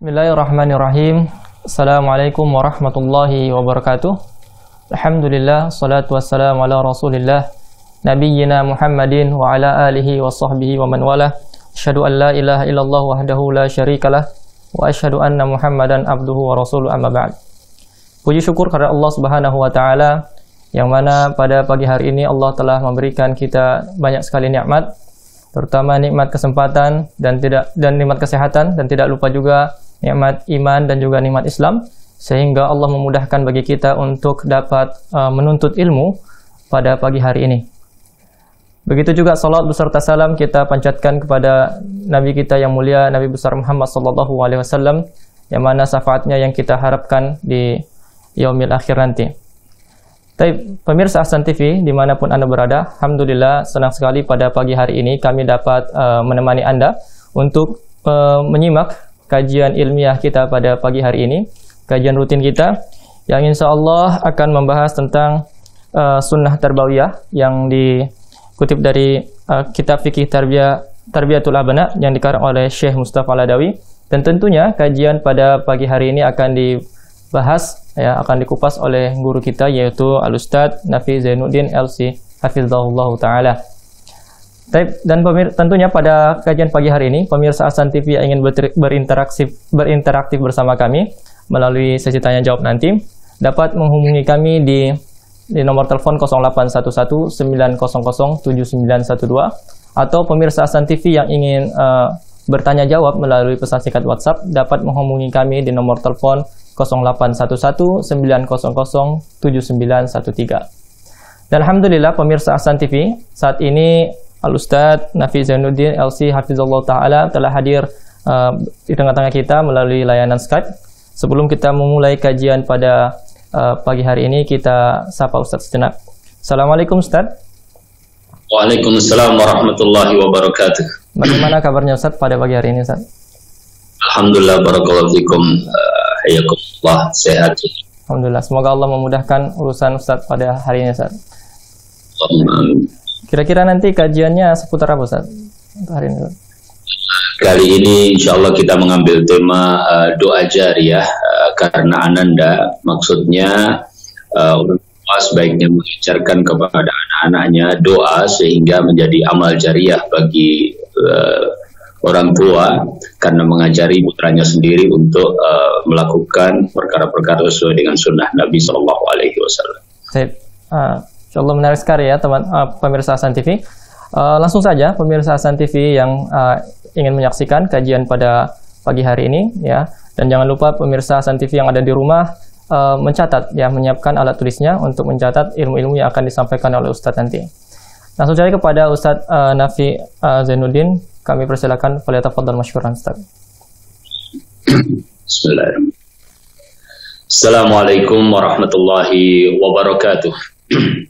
Bismillahirrahmanirrahim. Assalamualaikum warahmatullahi wabarakatuh. Alhamdulillah, salatu wassalamu ala rasulillah. Nabiyyina Muhammadin wa ala alihi wa sahbihi wa man wala. Asyhadu an la ilaha illallah wahdahu la syarikalah. Wa asyhadu anna Muhammadan abduhu wa rasuluh amma ba'd. Puji syukur kepada Allah Subhanahu wa taala yang mana pada pagi hari ini Allah telah memberikan kita banyak sekali nikmat terutama nikmat kesempatan dan tidak dan nikmat kesehatan dan tidak lupa juga nikmat iman dan juga nikmat Islam sehingga Allah memudahkan bagi kita untuk dapat uh, menuntut ilmu pada pagi hari ini. Begitu juga salat beserta salam kita panjatkan kepada Nabi kita yang mulia Nabi besar Muhammad sallallahu alaihi wasallam yang mana syafaatnya yang kita harapkan di yaumil akhir nanti. Tapi pemirsa Ahsan TV di mana pun Anda berada, Alhamdulillah senang sekali pada pagi hari ini kami dapat uh, menemani Anda untuk uh, menyimak kajian ilmiah kita pada pagi hari ini, kajian rutin kita yang insya Allah akan membahas tentang uh, sunnah tarbawiyah yang dikutip dari uh, kitab fikih tarbiyah Tarbiyatul Abana yang dikarang oleh Syekh Mustafa Ladawi dan tentunya kajian pada pagi hari ini akan dibahas ya akan dikupas oleh guru kita yaitu Al Ustaz Nafi Zainuddin LC Hafizahullah taala. Dan pemir, tentunya pada kajian pagi hari ini, pemirsa Asan TV yang ingin berinteraksi, berinteraktif bersama kami melalui sesi tanya jawab nanti, dapat menghubungi kami di di nomor telepon 0811 900 7912 atau pemirsa Asan TV yang ingin uh, bertanya jawab melalui pesan singkat WhatsApp dapat menghubungi kami di nomor telepon 0811 900 7913. Dan Alhamdulillah pemirsa Asan TV, saat ini Al-Ustadz Nafi Zainuddin LC Hafizullah Ta'ala telah hadir uh, di tengah-tengah kita melalui layanan Skype. Sebelum kita memulai kajian pada uh, pagi hari ini, kita sapa Ustadz sejenak. Assalamualaikum Ustadz. Waalaikumsalam warahmatullahi wabarakatuh. Bagaimana kabarnya Ustadz pada pagi hari ini Ustadz? Alhamdulillah barakallahu fikum. Uh, sehat. Alhamdulillah. Semoga Allah memudahkan urusan Ustadz pada hari ini Ustadz. Kira-kira nanti kajiannya seputar apa Ustaz? hari ini. Kali ini insya Allah kita mengambil tema uh, doa jariah uh, karena ananda maksudnya uh, sebaiknya mengajarkan kepada anak-anaknya doa sehingga menjadi amal jariah bagi uh, orang tua karena mengajari putranya sendiri untuk uh, melakukan perkara-perkara sesuai dengan sunnah Nabi Shallallahu Alaihi Wasallam. Insyaallah menarik sekali ya teman uh, pemirsa Hasan TV. Uh, langsung saja pemirsa Hasan TV yang uh, ingin menyaksikan kajian pada pagi hari ini ya. Dan jangan lupa pemirsa Hasan TV yang ada di rumah uh, mencatat ya menyiapkan alat tulisnya untuk mencatat ilmu-ilmu yang akan disampaikan oleh Ustadz nanti. Langsung saja kepada Ustadz uh, Nafi uh, Zainuddin, kami persilakan Fadl masykuran Ustadz. Bismillahirrahmanirrahim. Assalamualaikum warahmatullahi wabarakatuh.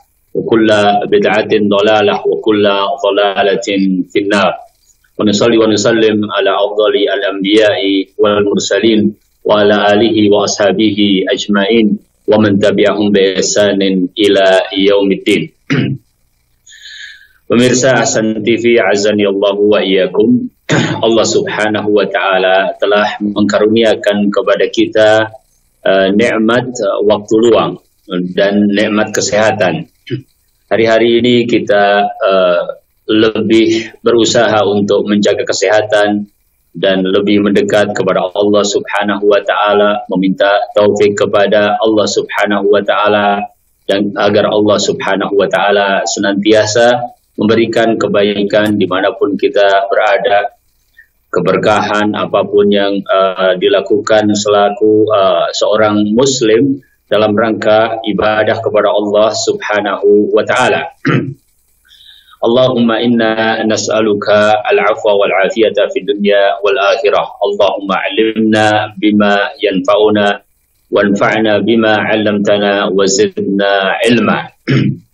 وكل بدعة ضلالة وكل ضلالة في النار ونصلي ونسلم على أفضل الأنبياء والمرسلين وعلى آله وأصحابه أجمعين ومن تبعهم بإحسان إلى يوم الدين Pemirsa Hasan TV azani Allah wa iyyakum. Allah Subhanahu wa taala telah mengkaruniakan kepada kita uh, nikmat uh, waktu luang dan nikmat kesehatan. Hari-hari ini kita uh, lebih berusaha untuk menjaga kesehatan dan lebih mendekat kepada Allah Subhanahu wa taala, meminta taufik kepada Allah Subhanahu wa taala dan agar Allah Subhanahu wa taala senantiasa memberikan kebaikan di mana pun kita berada, keberkahan apa pun yang uh, dilakukan selaku uh, seorang Muslim dalam rangka ibadah kepada Allah Subhanahu wa Ta'ala. Allahumma inna nas'aluka al-afwa wal afiyata fid dunya wal akhirah. Allahumma 'allimna bima yanfa'una wanfa'na bima 'allamtana wa zidna ilma.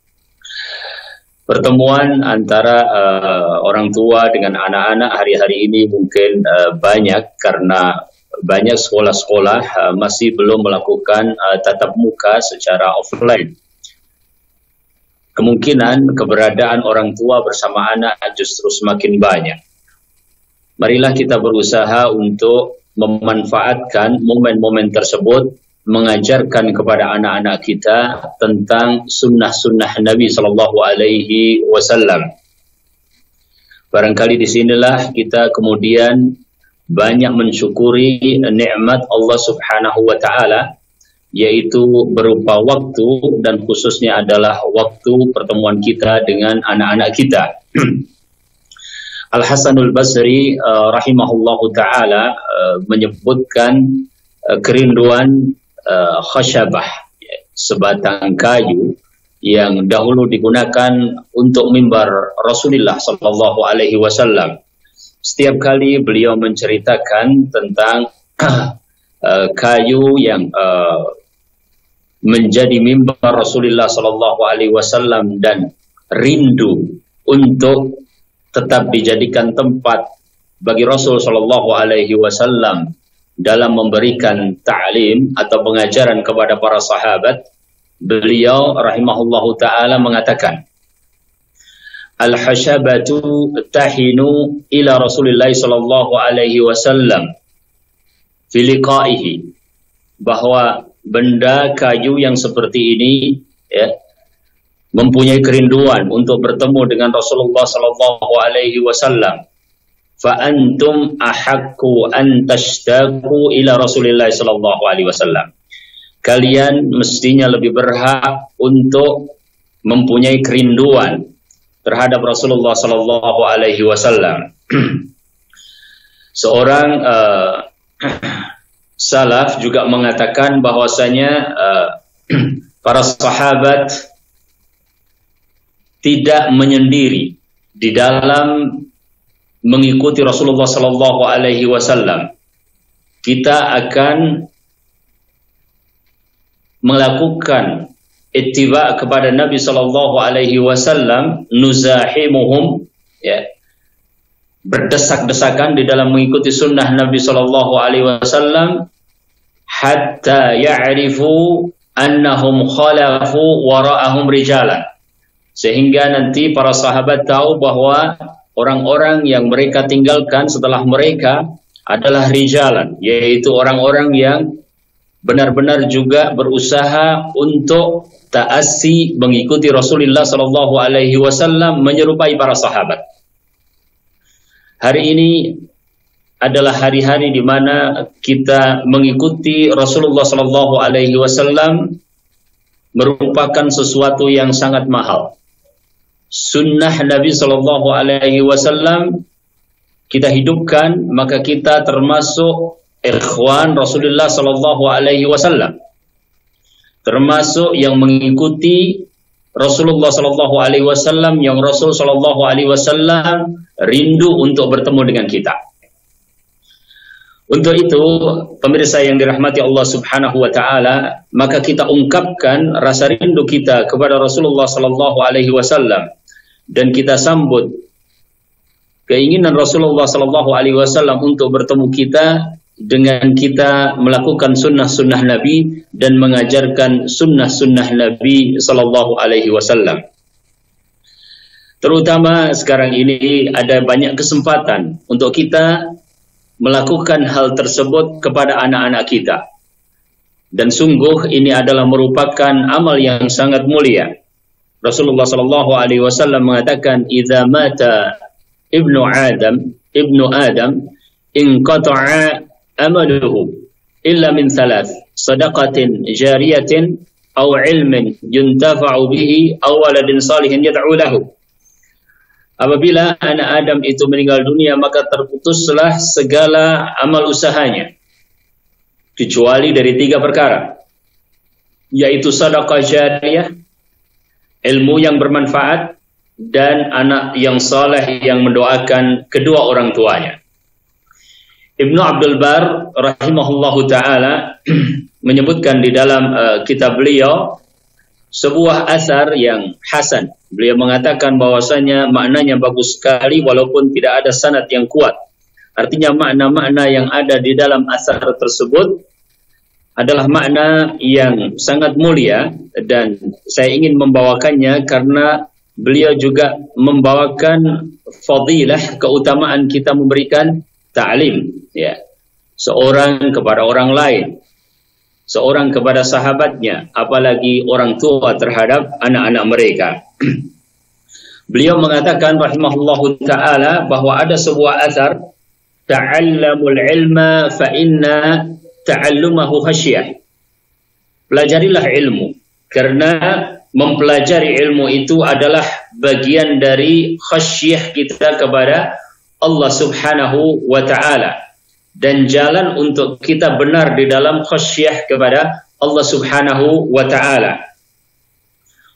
pertemuan antara uh, orang tua dengan anak-anak hari-hari ini mungkin uh, banyak karena banyak sekolah-sekolah uh, masih belum melakukan uh, tatap muka secara offline. Kemungkinan keberadaan orang tua bersama anak justru semakin banyak. Marilah kita berusaha untuk memanfaatkan momen-momen tersebut mengajarkan kepada anak-anak kita tentang sunnah-sunnah Nabi Sallallahu Alaihi Wasallam. Barangkali di sinilah kita kemudian banyak mensyukuri nikmat Allah Subhanahu Wa Taala, yaitu berupa waktu dan khususnya adalah waktu pertemuan kita dengan anak-anak kita. Al Hasanul Basri uh, rahimahullahu taala uh, menyebutkan uh, kerinduan uh, khasyabah sebatang kayu yang dahulu digunakan untuk mimbar Rasulullah sallallahu alaihi wasallam. Setiap kali beliau menceritakan tentang uh, kayu yang uh, menjadi mimbar Rasulullah sallallahu alaihi wasallam dan rindu untuk tetap dijadikan tempat bagi Rasul sallallahu alaihi wasallam dalam memberikan ta'lim atau pengajaran kepada para sahabat, beliau rahimahullahu taala mengatakan, Al-hashabatu tahinu ila Rasulillah sallallahu alaihi wasallam fi liqaihi bahwa benda kayu yang seperti ini ya mempunyai kerinduan untuk bertemu dengan Rasulullah sallallahu alaihi wasallam fa antum ahakku an tashtaqu ila Rasulillah sallallahu alaihi wasallam. Kalian mestinya lebih berhak untuk mempunyai kerinduan terhadap Rasulullah sallallahu alaihi wasallam. Seorang uh, salaf juga mengatakan bahwasanya uh, para sahabat tidak menyendiri di dalam mengikuti Rasulullah Sallallahu Alaihi Wasallam, kita akan melakukan ittiba kepada Nabi Sallallahu Alaihi Wasallam, nuzahimuhum, ya, berdesak-desakan di dalam mengikuti sunnah Nabi Sallallahu Alaihi Wasallam, hatta ya'rifu annahum khalafu wara'ahum rijalan. Sehingga nanti para sahabat tahu bahwa orang-orang yang mereka tinggalkan setelah mereka adalah rijalan, yaitu orang-orang yang benar-benar juga berusaha untuk taasi mengikuti Rasulullah Shallallahu Alaihi Wasallam menyerupai para sahabat. Hari ini adalah hari-hari di mana kita mengikuti Rasulullah Shallallahu Alaihi Wasallam merupakan sesuatu yang sangat mahal sunnah Nabi Shallallahu Alaihi Wasallam kita hidupkan maka kita termasuk ikhwan Rasulullah Shallallahu Alaihi Wasallam termasuk yang mengikuti Rasulullah Shallallahu Alaihi Wasallam yang Rasul Shallallahu Alaihi Wasallam rindu untuk bertemu dengan kita. Untuk itu, pemirsa yang dirahmati Allah Subhanahu wa taala, maka kita ungkapkan rasa rindu kita kepada Rasulullah sallallahu alaihi wasallam dan kita sambut keinginan Rasulullah sallallahu alaihi wasallam untuk bertemu kita dengan kita melakukan sunnah-sunnah Nabi dan mengajarkan sunnah-sunnah Nabi sallallahu alaihi wasallam. Terutama sekarang ini ada banyak kesempatan untuk kita melakukan hal tersebut kepada anak-anak kita. Dan sungguh ini adalah merupakan amal yang sangat mulia. Rasulullah sallallahu alaihi wasallam mengatakan, "Idza mata ibnu Adam, ibnu Adam, inqata'a amaluhu illa min thalath, sadaqatin jariyatin aw ilmin yuntafa'u bihi aw waladin salihin yad'u lahu." Apabila anak Adam itu meninggal dunia, maka terputuslah segala amal usahanya. Kecuali dari tiga perkara. Yaitu sadaqah jariyah, ilmu yang bermanfaat, dan anak yang saleh yang mendoakan kedua orang tuanya. Ibnu Abdul Bar rahimahullahu taala menyebutkan di dalam uh, kitab beliau sebuah asar yang hasan. Beliau mengatakan bahwasanya maknanya bagus sekali walaupun tidak ada sanad yang kuat. Artinya makna-makna yang ada di dalam asar tersebut adalah makna yang sangat mulia dan saya ingin membawakannya karena beliau juga membawakan fadilah keutamaan kita memberikan ta'lim ya seorang kepada orang lain seorang kepada sahabatnya, apalagi orang tua terhadap anak-anak mereka. Beliau mengatakan rahimahullahu taala bahwa ada sebuah asar ta'allamul ilma fa inna ta'allumahu khasyah. Pelajarilah ilmu karena mempelajari ilmu itu adalah bagian dari khasyah kita kepada Allah Subhanahu wa taala dan jalan untuk kita benar di dalam khasyah kepada Allah Subhanahu wa taala.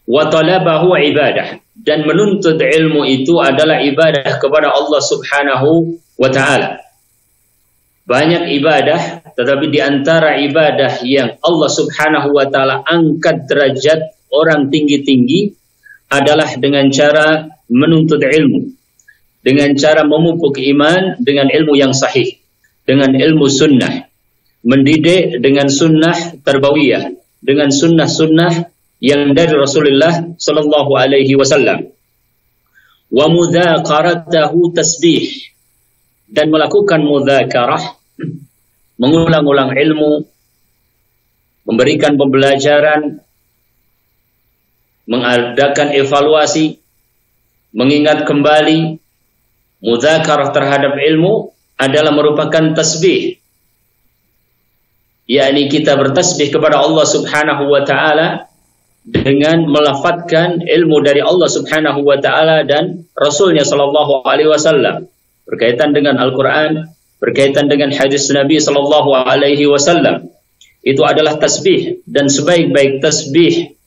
Wa talabahu ibadah dan menuntut ilmu itu adalah ibadah kepada Allah Subhanahu wa taala. Banyak ibadah tetapi di antara ibadah yang Allah Subhanahu wa taala angkat derajat orang tinggi-tinggi adalah dengan cara menuntut ilmu. Dengan cara memupuk iman dengan ilmu yang sahih dengan ilmu sunnah, mendidik dengan sunnah terbawiyah, dengan sunnah-sunnah yang dari Rasulullah sallallahu alaihi wasallam. Wa tasbih dan melakukan mudzakarah mengulang-ulang ilmu memberikan pembelajaran mengadakan evaluasi mengingat kembali mudzakarah terhadap ilmu adalah merupakan tasbih. Yakni kita bertasbih kepada Allah Subhanahu wa taala dengan melafatkan ilmu dari Allah Subhanahu wa taala dan Rasulnya sallallahu alaihi wasallam. Berkaitan dengan Al-Qur'an, berkaitan dengan hadis Nabi sallallahu alaihi wasallam. Itu adalah tasbih dan sebaik-baik tasbih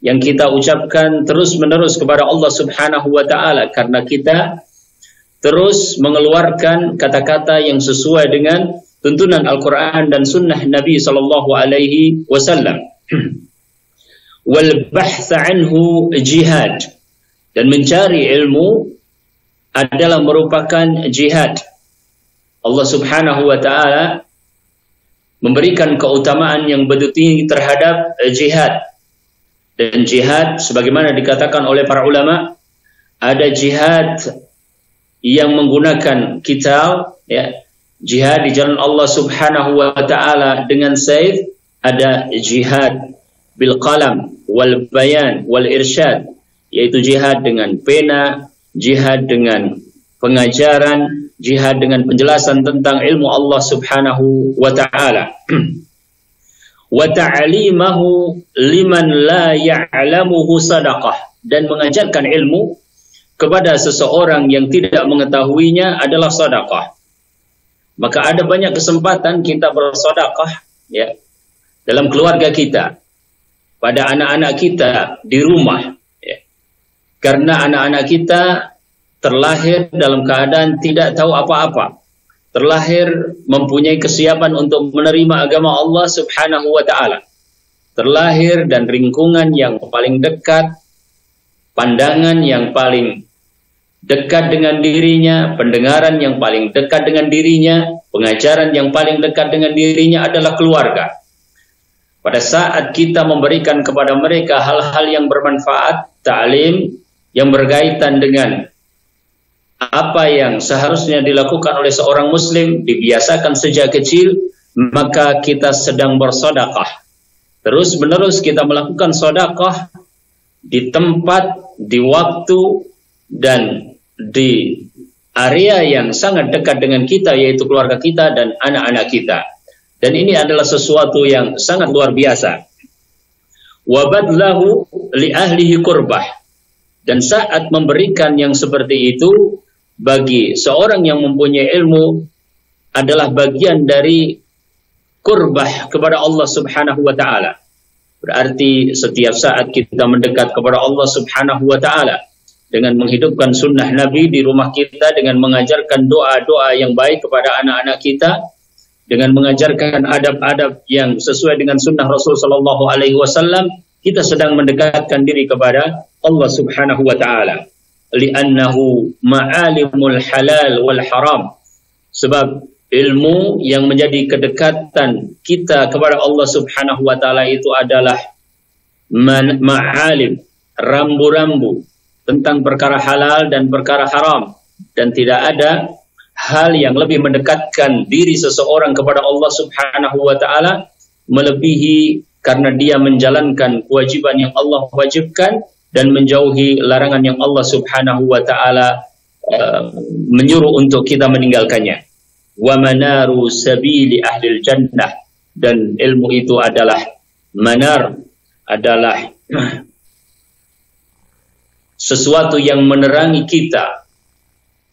yang kita ucapkan terus-menerus kepada Allah Subhanahu wa taala. Karena kita terus mengeluarkan kata-kata yang sesuai dengan tuntunan Al-Quran dan Sunnah Nabi Sallallahu Alaihi Wasallam. Wal anhu jihad dan mencari ilmu adalah merupakan jihad. Allah Subhanahu wa taala memberikan keutamaan yang begitu terhadap jihad. Dan jihad sebagaimana dikatakan oleh para ulama ada jihad yang menggunakan kitab ya jihad di jalan Allah Subhanahu wa taala dengan saif ada jihad bil qalam wal bayan wal irsyad yaitu jihad dengan pena jihad dengan pengajaran jihad dengan penjelasan tentang ilmu Allah Subhanahu wa taala. Wa ta'limahu liman la ya'lamuhu sadaqah dan mengajarkan ilmu kepada seseorang yang tidak mengetahuinya adalah sedekah. Maka ada banyak kesempatan kita bersedekah ya dalam keluarga kita, pada anak-anak kita di rumah ya. Karena anak-anak kita terlahir dalam keadaan tidak tahu apa-apa. Terlahir mempunyai kesiapan untuk menerima agama Allah Subhanahu wa taala. Terlahir dan lingkungan yang paling dekat, pandangan yang paling dekat dengan dirinya, pendengaran yang paling dekat dengan dirinya, pengajaran yang paling dekat dengan dirinya adalah keluarga. Pada saat kita memberikan kepada mereka hal-hal yang bermanfaat, ta'lim yang berkaitan dengan apa yang seharusnya dilakukan oleh seorang muslim dibiasakan sejak kecil maka kita sedang bersodakah terus menerus kita melakukan sodakah di tempat di waktu dan di area yang sangat dekat dengan kita yaitu keluarga kita dan anak-anak kita. Dan ini adalah sesuatu yang sangat luar biasa. Wabadlahu li ahlihi kurbah dan saat memberikan yang seperti itu bagi seorang yang mempunyai ilmu adalah bagian dari kurbah kepada Allah Subhanahu wa taala. Berarti setiap saat kita mendekat kepada Allah Subhanahu wa taala dengan menghidupkan sunnah Nabi di rumah kita dengan mengajarkan doa-doa yang baik kepada anak-anak kita dengan mengajarkan adab-adab yang sesuai dengan sunnah Rasul sallallahu alaihi wasallam kita sedang mendekatkan diri kepada Allah Subhanahu wa taala. Li'annahu ma'alimul halal wal haram. Sebab ilmu yang menjadi kedekatan kita kepada Allah Subhanahu wa taala itu adalah ma'alim rambu-rambu tentang perkara halal dan perkara haram dan tidak ada hal yang lebih mendekatkan diri seseorang kepada Allah Subhanahu wa taala melebihi karena dia menjalankan kewajiban yang Allah wajibkan dan menjauhi larangan yang Allah Subhanahu wa taala uh, menyuruh untuk kita meninggalkannya. Wa manaru sabili ahli jannah dan ilmu itu adalah manar adalah sesuatu yang menerangi kita.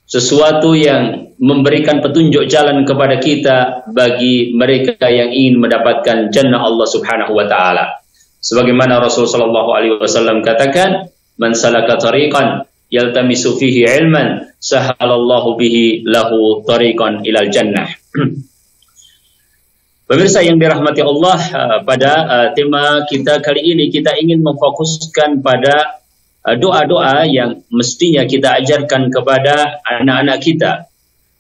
Sesuatu yang memberikan petunjuk jalan kepada kita bagi mereka yang ingin mendapatkan jannah Allah Subhanahu wa taala. Sebagaimana Rasul sallallahu alaihi wasallam katakan man salaka tariqan yaltamisu fihi ilman sahalallahu bihi lahu tariqan ilal jannah. Pemirsa yang dirahmati Allah, uh, pada uh, tema kita kali ini kita ingin memfokuskan pada doa-doa yang mestinya kita ajarkan kepada anak-anak kita,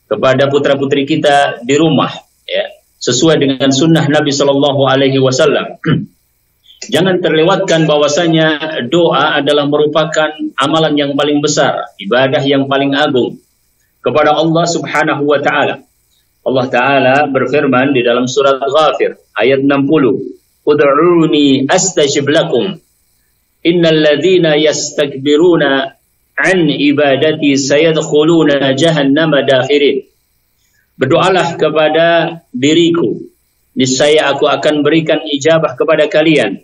kepada putra-putri kita di rumah, ya, sesuai dengan sunnah Nabi Shallallahu Alaihi Wasallam. Jangan terlewatkan bahwasanya doa adalah merupakan amalan yang paling besar, ibadah yang paling agung kepada Allah Subhanahu wa taala. Allah taala berfirman di dalam surat Ghafir ayat 60, "Ud'uni astajib lakum. Innal ladzina yastakbiruna an ibadati sayadkhuluna jahannama dakhirin." Berdoalah kepada diriku, niscaya aku akan berikan ijabah kepada kalian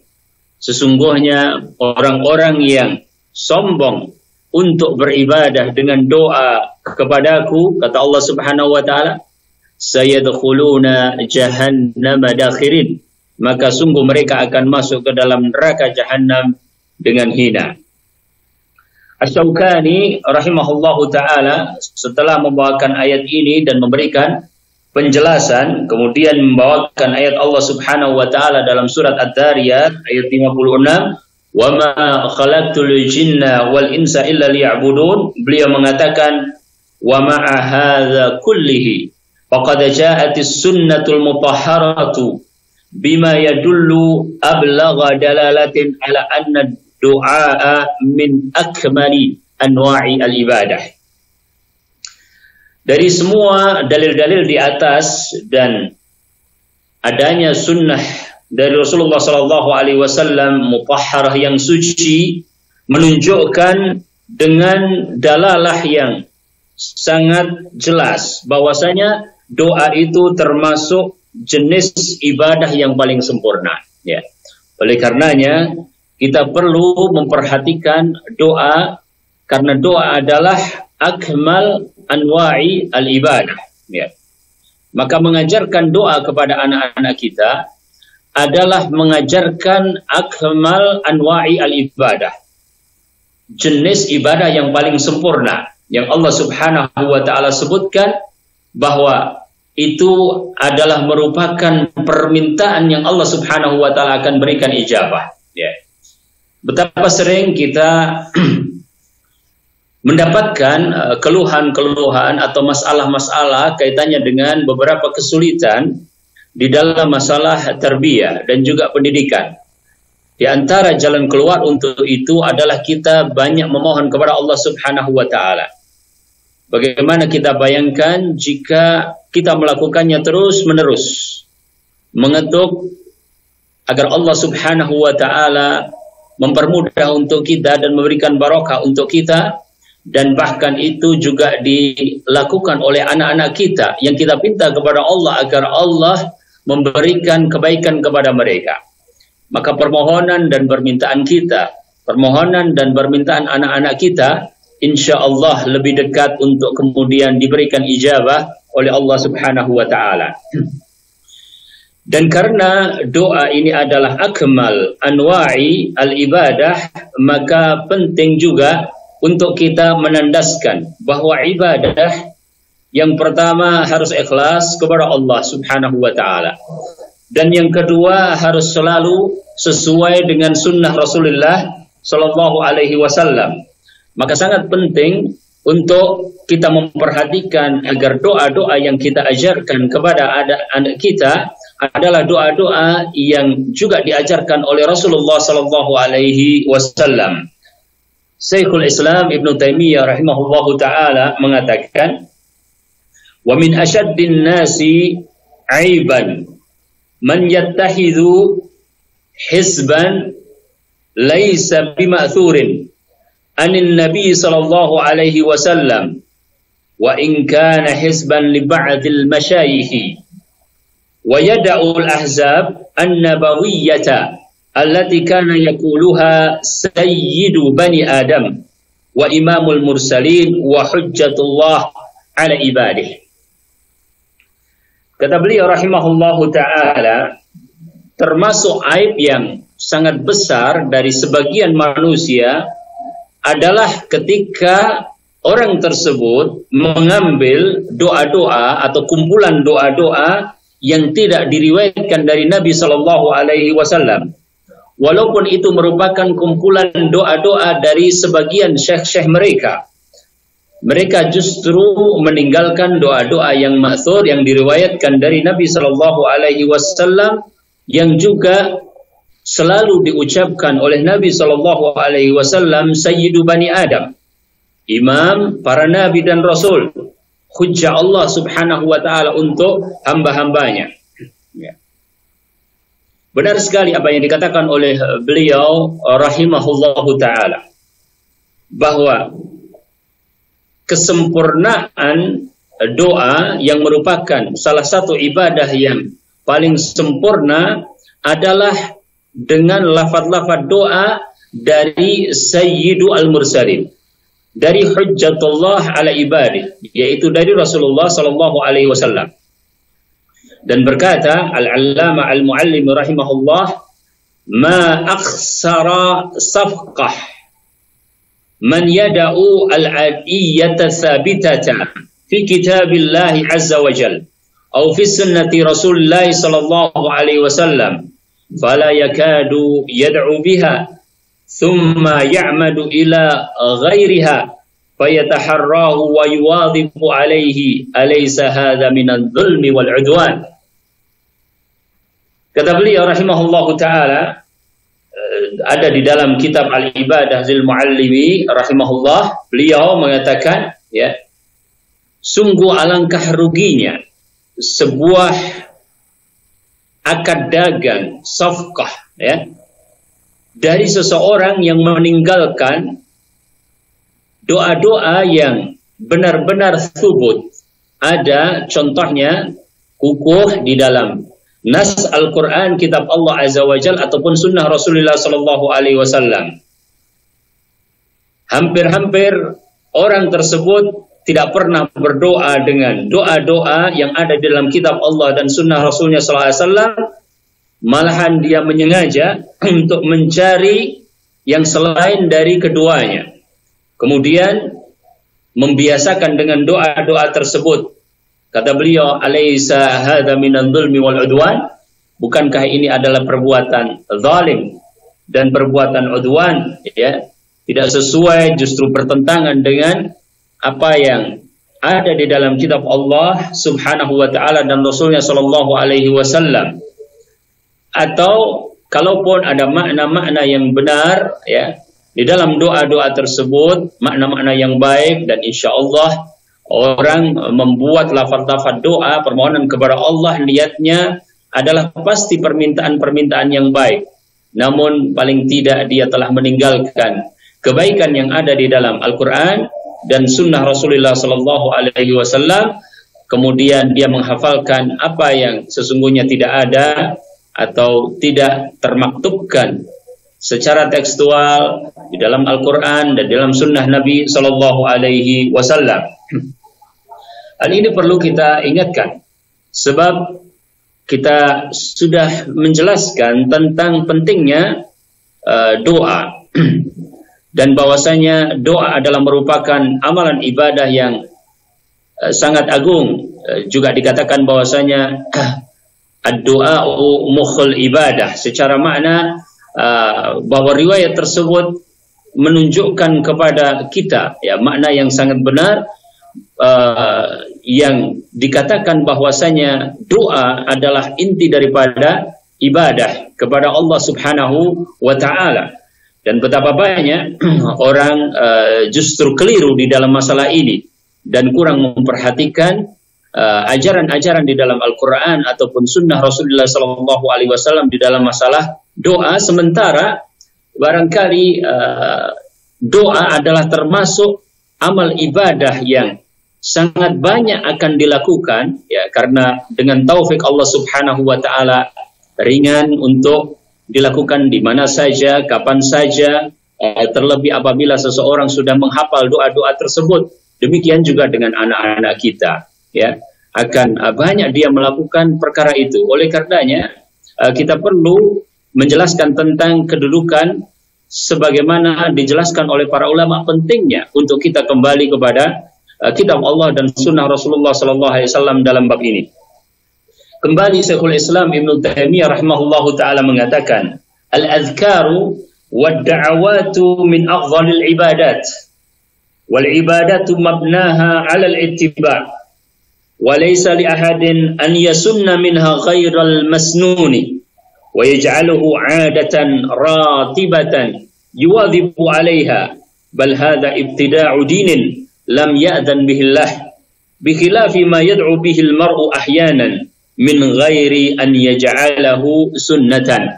Sesungguhnya orang-orang yang sombong untuk beribadah dengan doa kepadaku, kata Allah Subhanahu wa taala, sayadkhuluna jahannama dakhirin. Maka sungguh mereka akan masuk ke dalam neraka jahanam dengan hina. Asy-Syaukani rahimahullahu taala setelah membawakan ayat ini dan memberikan penjelasan kemudian membawakan ayat Allah Subhanahu wa taala dalam surat Ad-Dariyat ayat 56 wa ma khalaqtul jinna wal insa illa liya'budun beliau mengatakan wa ma'a hadza kullihi faqad ja'atis sunnatul mutahharatu bima yadullu ablagha dalalatin ala anna du'a min akmali anwa'i al-ibadah. Dari semua dalil-dalil di atas dan adanya sunnah dari Rasulullah Sallallahu Alaihi Wasallam mutahharah yang suci menunjukkan dengan dalalah yang sangat jelas bahwasanya doa itu termasuk jenis ibadah yang paling sempurna ya. Oleh karenanya kita perlu memperhatikan doa karena doa adalah akmal anwa'i al-ibadah. Ya. Maka mengajarkan doa kepada anak-anak kita adalah mengajarkan akmal anwa'i al-ibadah. Jenis ibadah yang paling sempurna yang Allah Subhanahu wa taala sebutkan bahwa itu adalah merupakan permintaan yang Allah Subhanahu wa taala akan berikan ijabah ya. Betapa sering kita mendapatkan uh, keluhan-keluhan atau masalah-masalah kaitannya dengan beberapa kesulitan di dalam masalah terbiah dan juga pendidikan. Di antara jalan keluar untuk itu adalah kita banyak memohon kepada Allah Subhanahu wa taala. Bagaimana kita bayangkan jika kita melakukannya terus-menerus mengetuk agar Allah Subhanahu wa taala mempermudah untuk kita dan memberikan barokah untuk kita dan bahkan itu juga dilakukan oleh anak-anak kita yang kita pinta kepada Allah agar Allah memberikan kebaikan kepada mereka. Maka permohonan dan permintaan kita, permohonan dan permintaan anak-anak kita, insya Allah lebih dekat untuk kemudian diberikan ijabah oleh Allah Subhanahu wa Ta'ala. Dan karena doa ini adalah akmal anwa'i al-ibadah, maka penting juga untuk kita menandaskan bahwa ibadah yang pertama harus ikhlas kepada Allah Subhanahu wa taala. Dan yang kedua harus selalu sesuai dengan sunnah Rasulullah Sallallahu Alaihi Wasallam. Maka sangat penting untuk kita memperhatikan agar doa-doa yang kita ajarkan kepada anak kita adalah doa-doa yang juga diajarkan oleh Rasulullah Sallallahu Alaihi Wasallam. Syekhul Islam Ibn Taimiyah rahimahullahu taala mengatakan, "Wa min asyaddin nasi aiban man yattahidhu hisban laysa bima'thurin anin nabi sallallahu alaihi wasallam wa in kana hisban li ba'dil masyayikh wa yad'u al-ahzab an-nabawiyyata allati kana yaquluha sayyidu bani adam wa imamul mursalin wa hujjatullah ala ibadihi Kata beliau rahimahullahu taala termasuk aib yang sangat besar dari sebagian manusia adalah ketika orang tersebut mengambil doa-doa atau kumpulan doa-doa yang tidak diriwayatkan dari Nabi Shallallahu Alaihi Wasallam. Walaupun itu merupakan kumpulan doa-doa dari sebagian syekh-syekh mereka, mereka justru meninggalkan doa-doa yang maksur yang diriwayatkan dari Nabi Shallallahu Alaihi Wasallam yang juga selalu diucapkan oleh Nabi Shallallahu Alaihi Wasallam Sayyidu Bani Adam, Imam para Nabi dan Rasul, hujjah Allah Subhanahu Wa Taala untuk hamba-hambanya. Ya. Benar sekali apa yang dikatakan oleh beliau rahimahullahu taala bahwa kesempurnaan doa yang merupakan salah satu ibadah yang paling sempurna adalah dengan lafaz-lafaz doa dari Sayyidu al-Mursalin dari hujjatullah ala ibadi yaitu dari Rasulullah sallallahu alaihi wasallam. Dan berkata al-allama al-muallim rahimahullah ma akhsara safqah man yada'u al-adiyyata thabitata fi kitabillahi azza wa jal atau fi sunnati Rasulullah sallallahu alaihi wasallam fala yakadu yad'u biha thumma ya'madu ila ghairiha fayataharrahu wa yuwadhibu alaihi alaysa hadha min adh-dhulmi wal 'udwan kata beliau rahimahullahu taala ada di dalam kitab Al-Ibadah Zil Muallimi rahimahullah, beliau mengatakan ya, sungguh alangkah ruginya sebuah akad dagang safkah ya dari seseorang yang meninggalkan doa-doa yang benar-benar thubut ada contohnya kukuh di dalam nas Al-Quran, kitab Allah Azza wa Jal, ataupun sunnah Rasulullah Sallallahu Alaihi Wasallam. Hampir-hampir orang tersebut tidak pernah berdoa dengan doa-doa yang ada di dalam kitab Allah dan sunnah Rasulnya Sallallahu Alaihi Wasallam. Malahan dia menyengaja untuk mencari yang selain dari keduanya. Kemudian membiasakan dengan doa-doa tersebut Kata beliau, "Alaisa hadza minan dzulmi wal udwan?" Bukankah ini adalah perbuatan zalim dan perbuatan udwan, ya? Tidak sesuai, justru bertentangan dengan apa yang ada di dalam kitab Allah Subhanahu wa taala dan Rasulnya sallallahu alaihi wasallam. Atau kalaupun ada makna-makna yang benar ya di dalam doa-doa tersebut makna-makna yang baik dan insya Allah orang membuat lafaz-lafaz doa permohonan kepada Allah niatnya adalah pasti permintaan-permintaan yang baik. Namun paling tidak dia telah meninggalkan kebaikan yang ada di dalam Al-Quran dan Sunnah Rasulullah Sallallahu Alaihi Wasallam. Kemudian dia menghafalkan apa yang sesungguhnya tidak ada atau tidak termaktubkan secara tekstual di dalam Al-Quran dan dalam Sunnah Nabi Sallallahu Alaihi Wasallam. Hal ini perlu kita ingatkan sebab kita sudah menjelaskan tentang pentingnya uh, doa dan bahwasanya doa adalah merupakan amalan ibadah yang Eh, sangat agung eh, juga dikatakan bahwasanya mukhul ibadah. Secara makna uh, bahwa riwayat tersebut menunjukkan kepada kita ya makna yang sangat benar uh, yang dikatakan bahwasanya doa adalah inti daripada ibadah kepada Allah Subhanahu wa taala. Dan betapa banyak orang uh, justru keliru di dalam masalah ini dan kurang memperhatikan uh, ajaran-ajaran uh, di dalam Al-Quran ataupun Sunnah Rasulullah Sallallahu Alaihi Wasallam di dalam masalah doa. Sementara barangkali uh, doa adalah termasuk amal ibadah yang sangat banyak akan dilakukan ya karena dengan taufik Allah Subhanahu wa taala ringan untuk dilakukan di mana saja, kapan saja, uh, terlebih apabila seseorang sudah menghafal doa-doa tersebut Demikian juga dengan anak-anak kita, ya akan uh, banyak dia melakukan perkara itu. Oleh karenanya uh, kita perlu menjelaskan tentang kedudukan sebagaimana dijelaskan oleh para ulama pentingnya untuk kita kembali kepada uh, kitab Allah dan sunnah Rasulullah sallallahu alaihi wasallam dalam bab ini. Kembali Syekhul Islam Ibn Taimiyah rahimahullahu taala mengatakan, "Al-adhkaru wad-da'awatu min afdhalil ibadat." wal ibadatu mabnaha 'ala al-ittiba' wa laysa li ahadin an yasunna minha ghairal masnuni wa yaj'aluhu 'adatan ratibatan yuwadhibu 'alayha bal hadha ibtida'u dinin lam ya'dan bihi Allah bikhilafi ma yad'u bihi al-mar'u ahyanan min ghairi an yaj'alahu sunnatan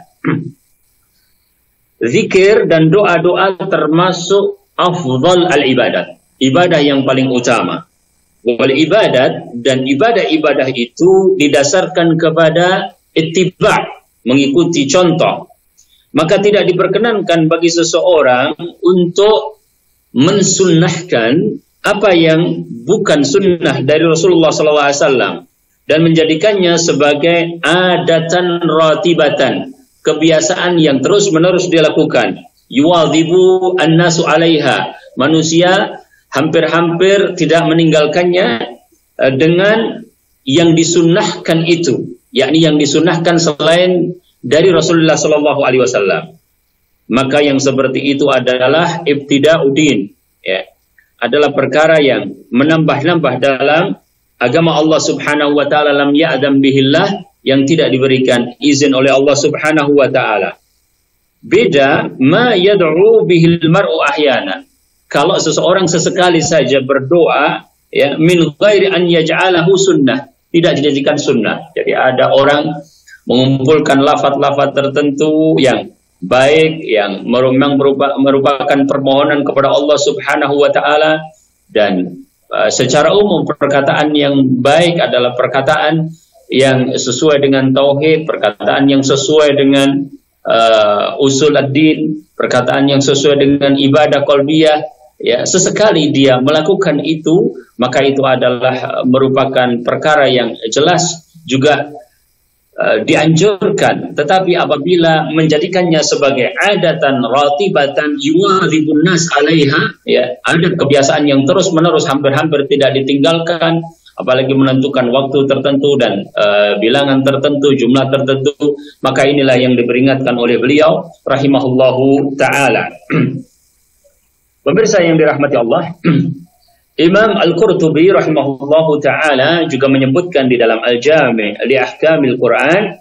Zikir dan doa-doa termasuk afdal al ibadat ibadah yang paling utama wal ibadat dan ibadah-ibadah itu didasarkan kepada ittiba mengikuti contoh maka tidak diperkenankan bagi seseorang untuk mensunnahkan apa yang bukan sunnah dari Rasulullah SAW dan menjadikannya sebagai adatan ratibatan kebiasaan yang terus menerus dilakukan yuwadhibu annasu alaiha. Manusia hampir-hampir tidak meninggalkannya uh, dengan yang disunnahkan itu, yakni yang disunnahkan selain dari Rasulullah Shallallahu Alaihi Wasallam. Maka yang seperti itu adalah ibtida'udin, ya, adalah perkara yang menambah-nambah dalam agama Allah Subhanahu Wa Taala lam ya'dam bihillah yang tidak diberikan izin oleh Allah Subhanahu Wa Taala. Beda ma yad'u bihil mar'u ahyana. Kalau seseorang sesekali saja berdoa ya min ghairi an yaj'alahu sunnah, tidak dijadikan sunnah. Jadi ada orang mengumpulkan lafaz-lafaz tertentu yang baik yang merupakan permohonan kepada Allah Subhanahu wa taala dan uh, secara umum perkataan yang baik adalah perkataan yang sesuai dengan tauhid, perkataan yang sesuai dengan uh, usul ad-din, perkataan yang sesuai dengan ibadah kolbiyah, ya sesekali dia melakukan itu, maka itu adalah merupakan perkara yang jelas juga uh, dianjurkan. Tetapi apabila menjadikannya sebagai adatan ratibatan yuwadhibun nas alaiha, ya ada kebiasaan yang terus menerus hampir-hampir tidak ditinggalkan apalagi menentukan waktu tertentu dan uh, bilangan tertentu, jumlah tertentu, maka inilah yang diperingatkan oleh beliau rahimahullahu taala. Pemirsa yang dirahmati Allah, Imam Al-Qurtubi rahimahullahu taala juga menyebutkan di dalam Al-Jami' li Ahkamil Quran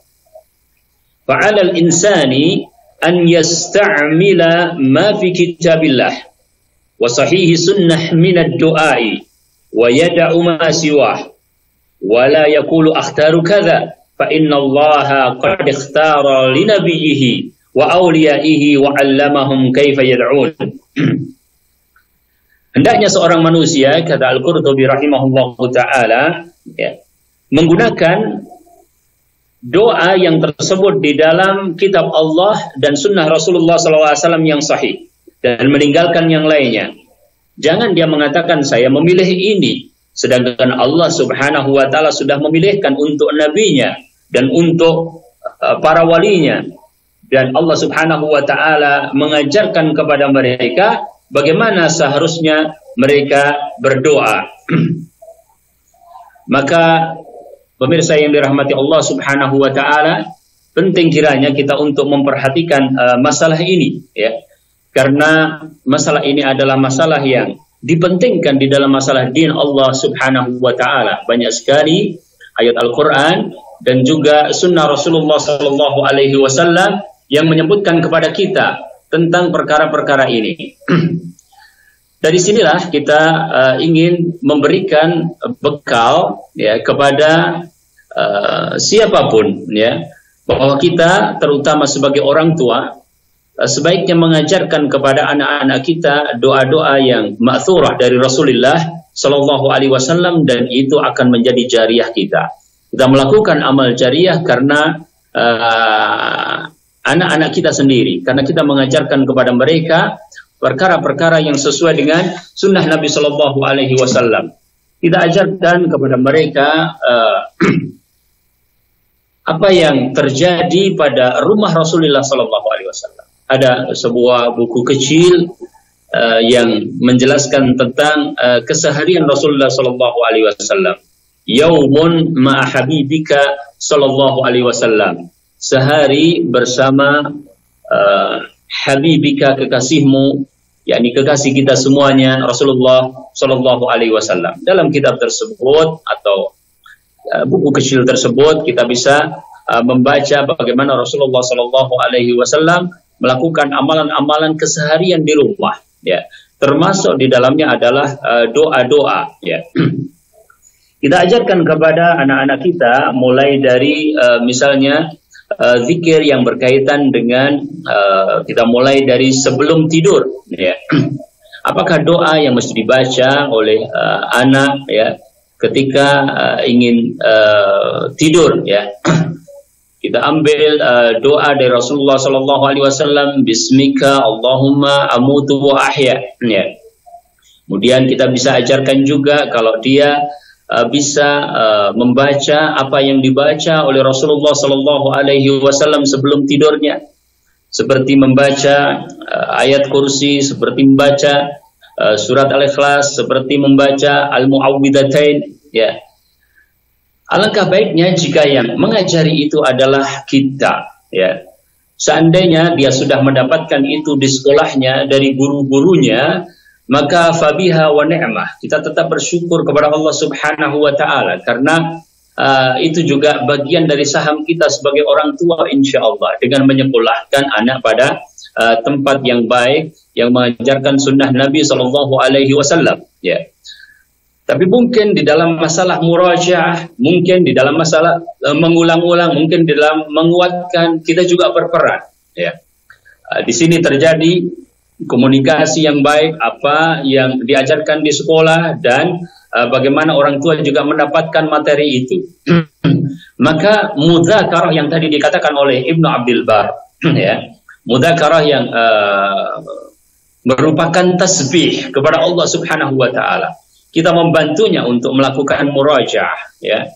fa'ala al-insani an yasta'mila ma fi kitabillah wa sahih sunnah min ad-du'ai wa yada'u ma siwah. Wa la akhtaru fa inna qad ikhtara li Hendaknya seorang manusia kata Al-Qurtubi rahimahullahu taala ya, menggunakan doa yang tersebut di dalam kitab Allah dan sunnah Rasulullah SAW yang sahih dan meninggalkan yang lainnya. Jangan dia mengatakan saya memilih ini, sedangkan Allah Subhanahu wa taala sudah memilihkan untuk nabinya dan untuk uh, para walinya dan Allah Subhanahu wa taala mengajarkan kepada mereka bagaimana seharusnya mereka berdoa. Maka Pemirsa yang dirahmati Allah Subhanahu wa taala, penting kiranya kita untuk memperhatikan uh, masalah ini ya. Karena masalah ini adalah masalah yang dipentingkan di dalam masalah din Allah Subhanahu wa taala. Banyak sekali ayat Al-Qur'an dan juga sunnah Rasulullah sallallahu alaihi wasallam yang menyebutkan kepada kita tentang perkara-perkara ini. Dari sinilah kita uh, ingin memberikan bekal ya kepada uh, siapa pun ya bahwa kita terutama sebagai orang tua sebaiknya mengajarkan kepada anak-anak kita doa-doa yang ma'thurah dari Rasulullah Shallallahu Alaihi Wasallam dan itu akan menjadi jariah kita. Kita melakukan amal jariah karena anak-anak uh, kita sendiri, karena kita mengajarkan kepada mereka perkara-perkara yang sesuai dengan sunnah Nabi Shallallahu Alaihi Wasallam. Kita ajarkan kepada mereka uh, apa yang terjadi pada rumah Rasulullah Sallallahu Alaihi Wasallam. Ada sebuah buku kecil uh, yang menjelaskan tentang uh, keseharian Rasulullah Sallallahu Alaihi Wasallam. Yaumun ma'a habibika Sallallahu Alaihi Wasallam. Sehari bersama uh, habibika kekasihmu yakni kekasih kita semuanya Rasulullah Sallallahu Alaihi Wasallam. Dalam kitab tersebut atau buku kecil tersebut kita bisa uh, membaca bagaimana Rasulullah Shallallahu Alaihi Wasallam melakukan amalan-amalan keseharian di rumah, ya. Termasuk di dalamnya adalah uh, doa-doa, ya. kita ajarkan kepada anak-anak kita mulai dari uh, misalnya uh, zikir yang berkaitan dengan uh, kita mulai dari sebelum tidur, ya. Apakah doa yang mesti dibaca oleh uh, anak, ya? ketika uh, ingin uh, tidur ya kita ambil uh, doa dari Rasulullah sallallahu alaihi wasallam bismika Allahumma amutu wa ahya. Ya. Kemudian kita bisa ajarkan juga kalau dia uh, bisa uh, membaca apa yang dibaca oleh Rasulullah sallallahu alaihi wasallam sebelum tidurnya. Seperti membaca uh, ayat kursi seperti membaca uh, surat al-ikhlas seperti membaca al-muawwidatain ya alangkah baiknya jika yang mengajari itu adalah kita ya seandainya dia sudah mendapatkan itu di sekolahnya dari guru-gurunya maka fabiha wa ni'mah kita tetap bersyukur kepada Allah Subhanahu wa taala karena uh, itu juga bagian dari saham kita sebagai orang tua insya Allah dengan menyekolahkan anak pada uh, tempat yang baik yang mengajarkan sunnah Nabi Shallallahu Alaihi Wasallam. Ya. Tapi mungkin di dalam masalah murajaah, mungkin di dalam masalah uh, mengulang-ulang, mungkin di dalam menguatkan kita juga berperan. Ya. Uh, di sini terjadi komunikasi yang baik, apa yang diajarkan di sekolah dan uh, bagaimana orang tua juga mendapatkan materi itu. Maka mudzakarah yang tadi dikatakan oleh Ibnu Abdul Bar, ya, mudzakarah yang uh, merupakan tasbih kepada Allah Subhanahu wa taala. Kita membantunya untuk melakukan murajaah ya.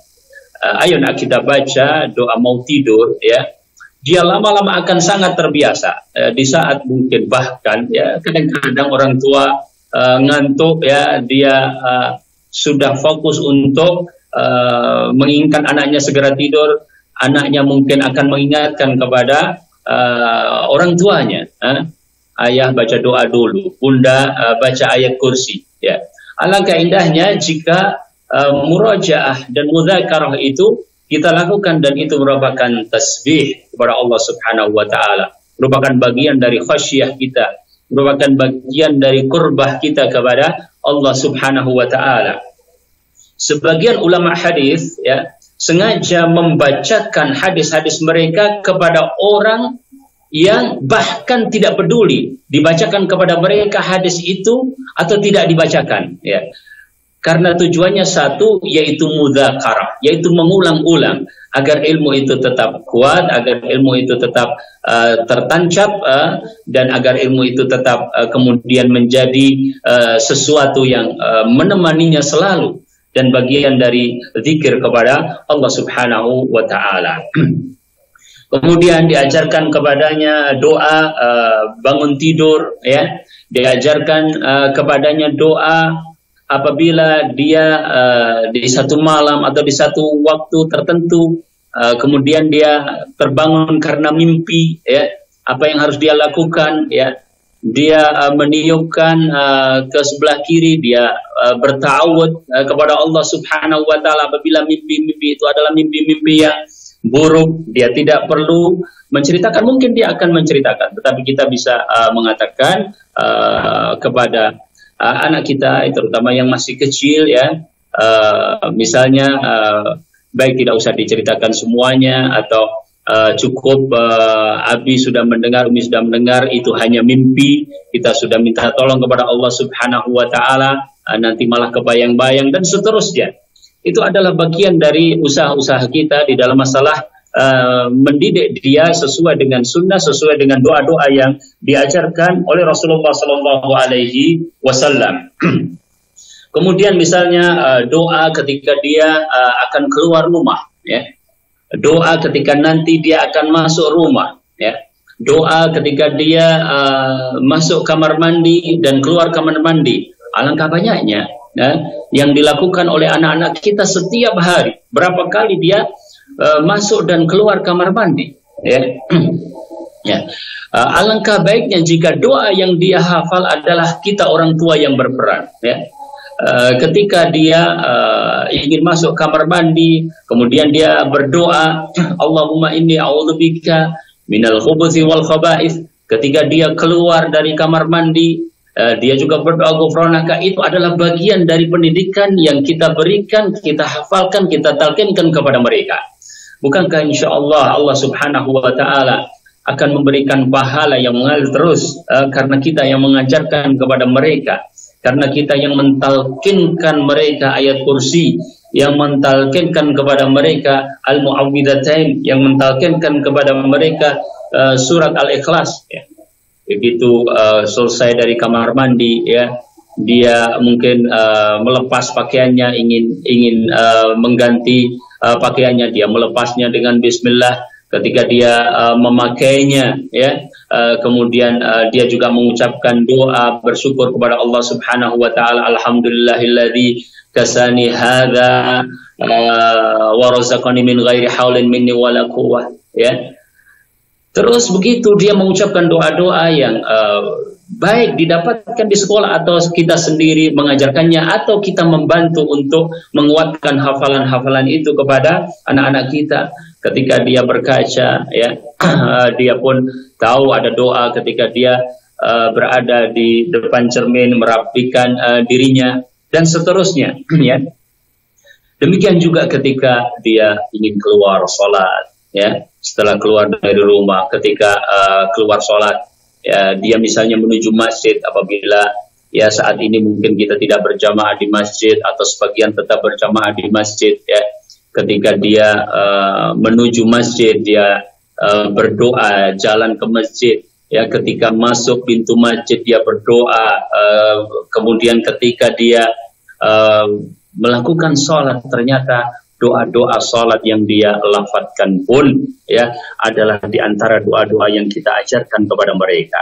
Uh, ayo nak kita baca doa mau tidur ya. Dia lama-lama akan sangat terbiasa uh, di saat mungkin bahkan ya kadang-kadang orang tua uh, ngantuk ya dia uh, sudah fokus untuk uh, menginginkan anaknya segera tidur, anaknya mungkin akan mengingatkan kepada uh, orang tuanya. Uh, ayah baca doa dulu, bunda uh, baca ayat kursi. Ya, alangkah indahnya jika uh, murojaah dan mudzakarah itu kita lakukan dan itu merupakan tasbih kepada Allah Subhanahu wa taala, merupakan bagian dari khasyah kita, merupakan bagian dari kurbah kita kepada Allah Subhanahu wa taala. Sebagian ulama hadis ya sengaja membacakan hadis-hadis mereka kepada orang yang bahkan tidak peduli dibacakan kepada mereka hadis itu atau tidak dibacakan ya. Karena tujuannya satu yaitu mudzakarah yaitu mengulang-ulang agar ilmu itu tetap kuat agar ilmu itu tetap uh, tertancap uh, dan agar ilmu itu tetap uh, kemudian menjadi uh, sesuatu yang uh, menemaninya selalu dan bagian dari zikir kepada Allah Subhanahu wa taala Kemudian diajarkan kepadanya doa uh, bangun tidur ya. Diajarkan uh, kepadanya doa apabila dia uh, di satu malam atau di satu waktu tertentu uh, kemudian dia terbangun karena mimpi ya. Apa yang harus dia lakukan ya. Dia uh, meniupkan uh, ke sebelah kiri dia uh, bertawud uh, kepada Allah Subhanahu wa taala apabila mimpi-mimpi itu adalah mimpi-mimpi yang buruk, dia tidak perlu menceritakan, mungkin dia akan menceritakan, tetapi kita bisa uh, mengatakan uh, kepada uh, anak kita, terutama yang masih kecil ya, uh, misalnya uh, baik tidak usah diceritakan semuanya atau uh, cukup uh, Abi sudah mendengar, Umi sudah mendengar itu hanya mimpi, kita sudah minta tolong kepada Allah Subhanahu wa taala, uh, nanti malah kebayang-bayang dan seterusnya itu adalah bagian dari usaha-usaha kita di dalam masalah uh, mendidik dia sesuai dengan sunnah, sesuai dengan doa-doa yang diajarkan oleh Rasulullah Sallallahu Alaihi Wasallam. Kemudian misalnya uh, doa ketika dia uh, akan keluar rumah, ya. Doa ketika nanti dia akan masuk rumah, ya. Doa ketika dia uh, masuk kamar mandi dan keluar kamar mandi. Alangkah banyaknya ya, yang dilakukan oleh anak-anak kita setiap hari. Berapa kali dia uh, masuk dan keluar kamar mandi. Ya. ya. Uh, alangkah baiknya jika doa yang dia hafal adalah kita orang tua yang berperan. Ya. Uh, ketika dia uh, ingin masuk kamar mandi, kemudian dia berdoa, Allahumma inni a'udzubika minal khubuthi wal khaba'ith. Ketika dia keluar dari kamar mandi, dia juga berdoa itu adalah bagian dari pendidikan yang kita berikan, kita hafalkan, kita talkinkan kepada mereka. Bukankah insya Allah Allah subhanahu wa ta'ala akan memberikan pahala yang mengalir terus uh, karena kita yang mengajarkan kepada mereka karena kita yang mentalkinkan mereka ayat kursi yang mentalkinkan kepada mereka al-muawwidatain yang mentalkinkan kepada mereka uh, surat al-ikhlas ya begitu uh, selesai dari kamar mandi ya dia mungkin uh, melepas pakaiannya ingin ingin uh, mengganti uh, pakaiannya. Dia melepasnya dengan Bismillah. Ketika dia uh, memakainya ya uh, kemudian uh, dia juga mengucapkan doa bersyukur kepada Allah Subhanahu wa taala alhamdulillahilladzi kasani hadza uh, wa razaqani min ghairi haulin minni wala quwwah ya Terus begitu dia mengucapkan doa-doa yang uh, baik didapatkan di sekolah atau kita sendiri mengajarkannya atau kita membantu untuk menguatkan hafalan-hafalan itu kepada anak-anak kita. Ketika dia berkaca ya dia pun tahu ada doa ketika dia uh, berada di depan cermin merapikan uh, dirinya dan seterusnya ya. Demikian juga ketika dia ingin keluar sholat ya setelah keluar dari rumah ketika uh, keluar sholat ya dia misalnya menuju masjid apabila ya saat ini mungkin kita tidak berjamaah di masjid atau sebagian tetap berjamaah di masjid ya. Ketika dia uh, menuju masjid dia uh, berdoa jalan ke masjid ya. Ketika masuk pintu masjid dia berdoa uh, kemudian ketika dia uh, melakukan sholat ternyata doa-doa salat yang dia lafadkan pun ya adalah di antara doa-doa yang kita ajarkan kepada mereka.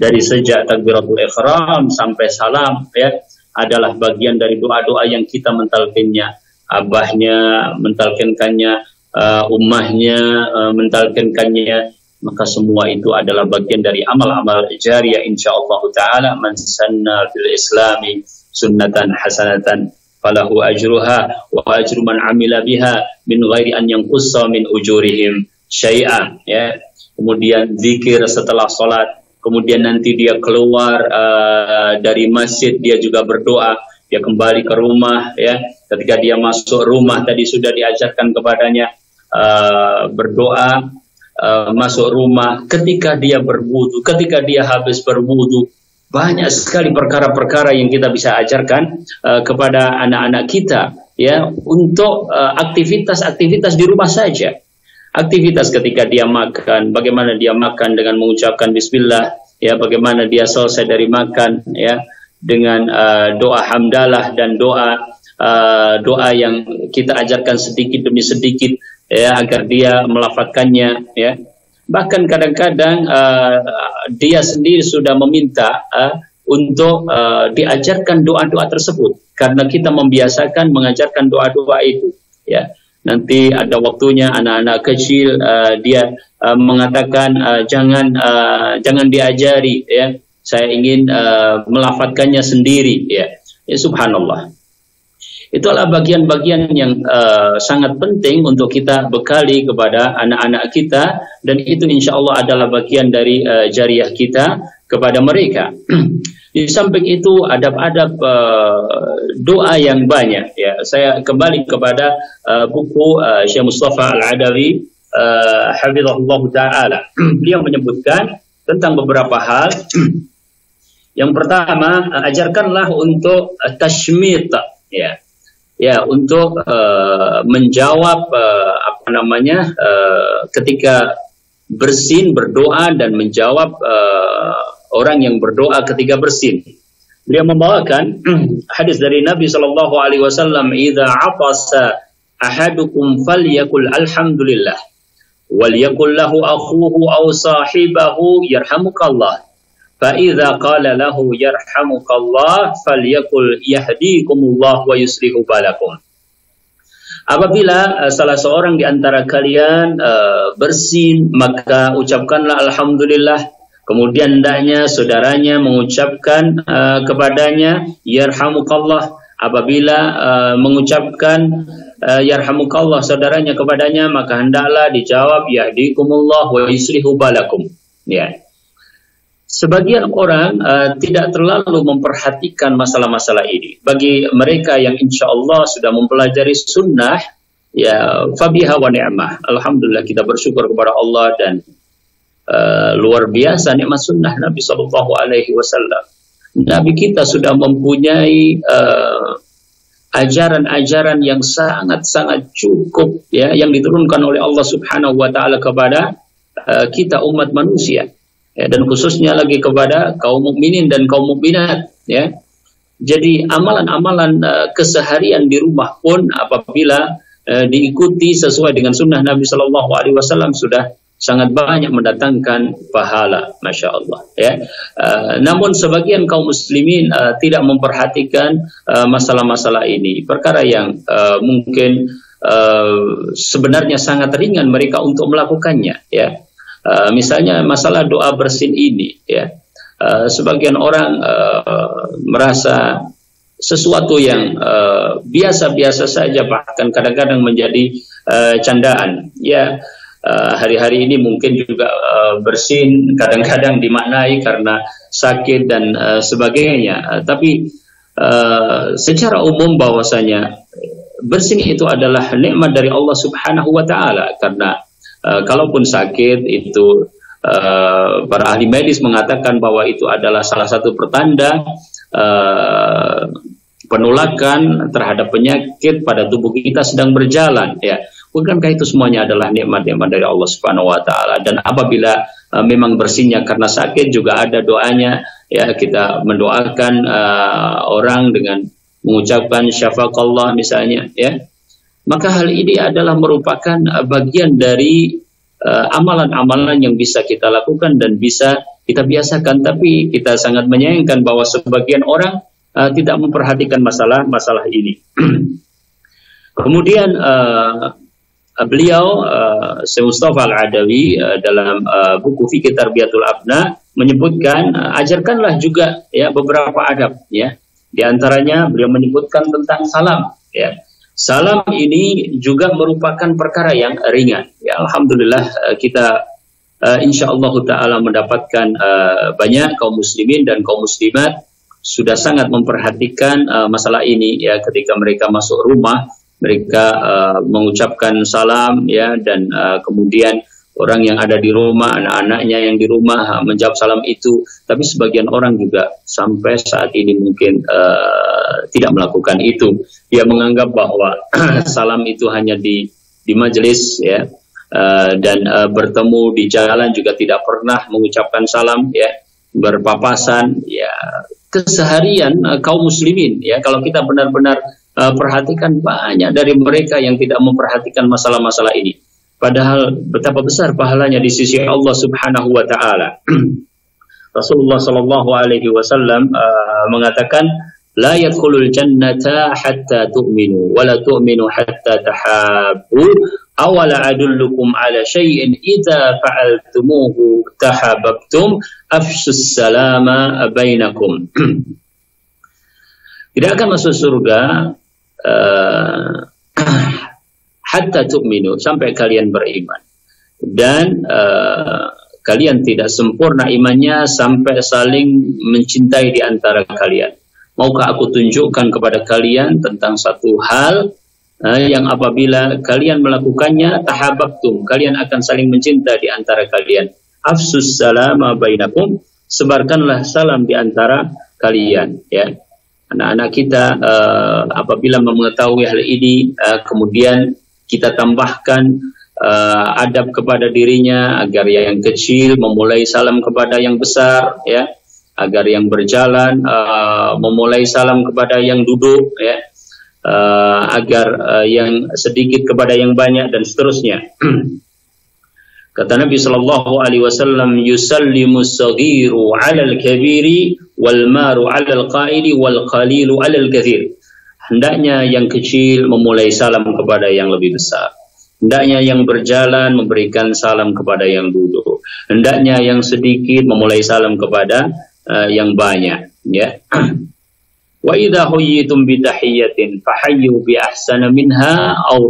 Dari sejak takbiratul ihram sampai salam ya adalah bagian dari doa-doa yang kita mentalkinnya, abahnya mentalkinkannya, uh, ummahnya uh, mentalkinkannya, maka semua itu adalah bagian dari amal-amal jariah insyaallah taala. Man sanna fil islami sunnatan hasanatan falahu ajruha wa ajru man amila biha min ghairi an yanqussa min ujurihim syai'a ya. Kemudian zikir setelah salat kemudian nanti dia keluar uh, dari masjid dia juga berdoa dia kembali ke rumah ya. Ketika dia masuk rumah tadi sudah diajarkan kepadanya uh, berdoa uh, masuk rumah. Ketika dia berwudu ketika dia habis berwudu banyak sekali perkara-perkara yang kita bisa ajarkan uh, kepada anak-anak kita ya untuk uh, aktivitas-aktivitas di rumah saja. Aktivitas ketika dia makan, bagaimana dia makan dengan mengucapkan bismillah, ya bagaimana dia selesai dari makan ya dengan uh, doa hamdalah dan doa uh, doa yang kita ajarkan sedikit demi sedikit ya agar dia melafatkannya ya bahkan kadang-kadang uh, dia sendiri sudah meminta uh, untuk uh, diajarkan doa-doa tersebut. Karena kita membiasakan mengajarkan doa-doa itu ya. Nanti ada waktunya anak-anak kecil uh, dia uh, mengatakan uh, jangan uh, jangan diajari ya. Saya ingin uh, melafatkannya sendiri ya, ya subhanallah Itulah bagian-bagian yang uh, sangat penting untuk kita bekali kepada anak-anak kita dan itu insya Allah adalah bagian dari uh, jariah kita kepada mereka. Di samping itu adab-adab uh, doa yang banyak. Ya, saya kembali kepada uh, buku uh, Syekh Mustafa Al-Adawi, uh, Hafizahullah Taala. Beliau menyebutkan tentang beberapa hal. yang pertama, ajarkanlah untuk uh, tashmit. Ya, ya untuk uh, menjawab uh, apa namanya uh, ketika bersin berdoa dan menjawab uh, orang yang berdoa ketika bersin. Beliau membawakan hadis dari Nabi Shallallahu Alaihi Wasallam, "Ida apasa ahadukum falyakul alhamdulillah, wal yakul lahu akhuhu aw sahibahu yarhamukallah." فإذا قال له يرحمك الله فليقل يهديكم الله ويصلح بالكم Apabila uh, salah seorang di antara kalian uh, bersin, maka ucapkanlah Alhamdulillah. Kemudian hendaknya saudaranya mengucapkan uh, kepadanya, Yarhamukallah. Apabila uh, mengucapkan uh, Yarhamukallah saudaranya kepadanya, maka hendaklah dijawab, Yahdikumullah wa yuslihu balakum. Ya. Sebagian orang uh, tidak terlalu memperhatikan masalah-masalah ini. Bagi mereka yang insya Allah sudah mempelajari sunnah, ya fabiha wa ni'mah. Alhamdulillah kita bersyukur kepada Allah dan uh, luar biasa nikmat sunnah Nabi Shallallahu Alaihi Wasallam. Nabi kita sudah mempunyai uh, ajaran-ajaran yang sangat-sangat cukup ya yang diturunkan oleh Allah Subhanahu wa taala kepada uh, kita umat manusia ya, dan khususnya lagi kepada kaum mukminin dan kaum mukminat ya jadi amalan-amalan uh, keseharian di rumah pun apabila uh, diikuti sesuai dengan sunnah Nabi Shallallahu Alaihi Wasallam sudah sangat banyak mendatangkan pahala, masya Allah. Ya, uh, namun sebagian kaum muslimin uh, tidak memperhatikan masalah-masalah uh, ini, perkara yang uh, mungkin uh, sebenarnya sangat ringan mereka untuk melakukannya. Ya, Uh, misalnya masalah doa bersin ini, ya, uh, sebagian orang uh, merasa sesuatu yang biasa-biasa uh, saja bahkan kadang-kadang menjadi uh, candaan. Ya, hari-hari uh, ini mungkin juga uh, bersin kadang-kadang dimaknai karena sakit dan uh, sebagainya. Uh, tapi uh, secara umum bahwasanya bersin itu adalah nikmat dari Allah Subhanahu wa taala karena Uh, kalaupun sakit itu uh, para ahli medis mengatakan bahwa itu adalah salah satu pertanda uh, penolakan terhadap penyakit pada tubuh kita sedang berjalan ya. Bukankah itu semuanya adalah nikmat-nikmat dari Allah Subhanahu wa taala? Dan apabila uh, memang bersihnya karena sakit juga ada doanya ya. Kita mendoakan uh, orang dengan mengucapkan syafaqallah misalnya ya maka hal ini adalah merupakan uh, bagian dari uh, amalan-amalan uh, yang bisa kita lakukan dan bisa kita biasakan tapi kita sangat menyayangkan bahwa sebagian orang uh, tidak memperhatikan masalah-masalah ini. Kemudian uh, beliau uh, Syekh Mustafa Al-Adawi uh, dalam uh, buku Fikih Tarbiyatul Abna menyebutkan uh, ajarkanlah juga ya beberapa adab ya Di antaranya beliau menyebutkan tentang salam. Ya. Salam ini juga merupakan perkara yang ringan. Ya, Alhamdulillah eh, kita uh, insya Allah Taala mendapatkan uh, banyak kaum muslimin dan kaum muslimat sudah sangat memperhatikan uh, masalah ini ya ketika mereka masuk rumah mereka uh, mengucapkan salam ya dan uh, kemudian orang yang ada di rumah, anak-anaknya yang di rumah menjawab salam itu. Tapi sebagian orang juga sampai saat ini mungkin uh, tidak melakukan itu. Dia menganggap bahwa salam itu hanya di di majelis ya. Uh, dan uh, bertemu di jalan juga tidak pernah mengucapkan salam ya berpapasan ya keseharian uh, kaum muslimin ya kalau kita benar-benar uh, perhatikan banyak dari mereka yang tidak memperhatikan masalah-masalah ini Padahal betapa besar pahalanya di sisi Allah Subhanahu wa taala. Rasulullah sallallahu alaihi wasallam uh, mengatakan la yadkhulul jannata hatta tu'minu wa la tu'minu hatta tahabbu awala adullukum ala syai'in idza fa'altumuhu tahabbtum afsus salama bainakum tidak akan masuk surga uh, hatta tu'minu sampai kalian beriman dan uh, kalian tidak sempurna imannya sampai saling mencintai di antara kalian. Maukah aku tunjukkan kepada kalian tentang satu hal uh, yang apabila kalian melakukannya tahabbtum, kalian akan saling mencinta di antara kalian. Afsus salama bainakum, sebarkanlah salam di antara kalian ya. Anak-anak kita uh, apabila mengetahui hal ini uh, kemudian kita tambahkan uh, adab kepada dirinya agar yang kecil memulai salam kepada yang besar ya agar yang berjalan uh, memulai salam kepada yang duduk ya uh, agar uh, yang sedikit kepada yang banyak dan seterusnya. Kata Nabi sallallahu alaihi wasallam yusallimu saghiru 'ala al-kabiri wal maru 'ala al-qa'idi wal qalilu 'ala al-kathir hendaknya yang kecil memulai salam kepada yang lebih besar. Hendaknya yang berjalan memberikan salam kepada yang duduk. Hendaknya yang sedikit memulai salam kepada uh, yang banyak. Ya. Wa idza huyitum bi tahiyatin fahayyu bi ahsana minha aw.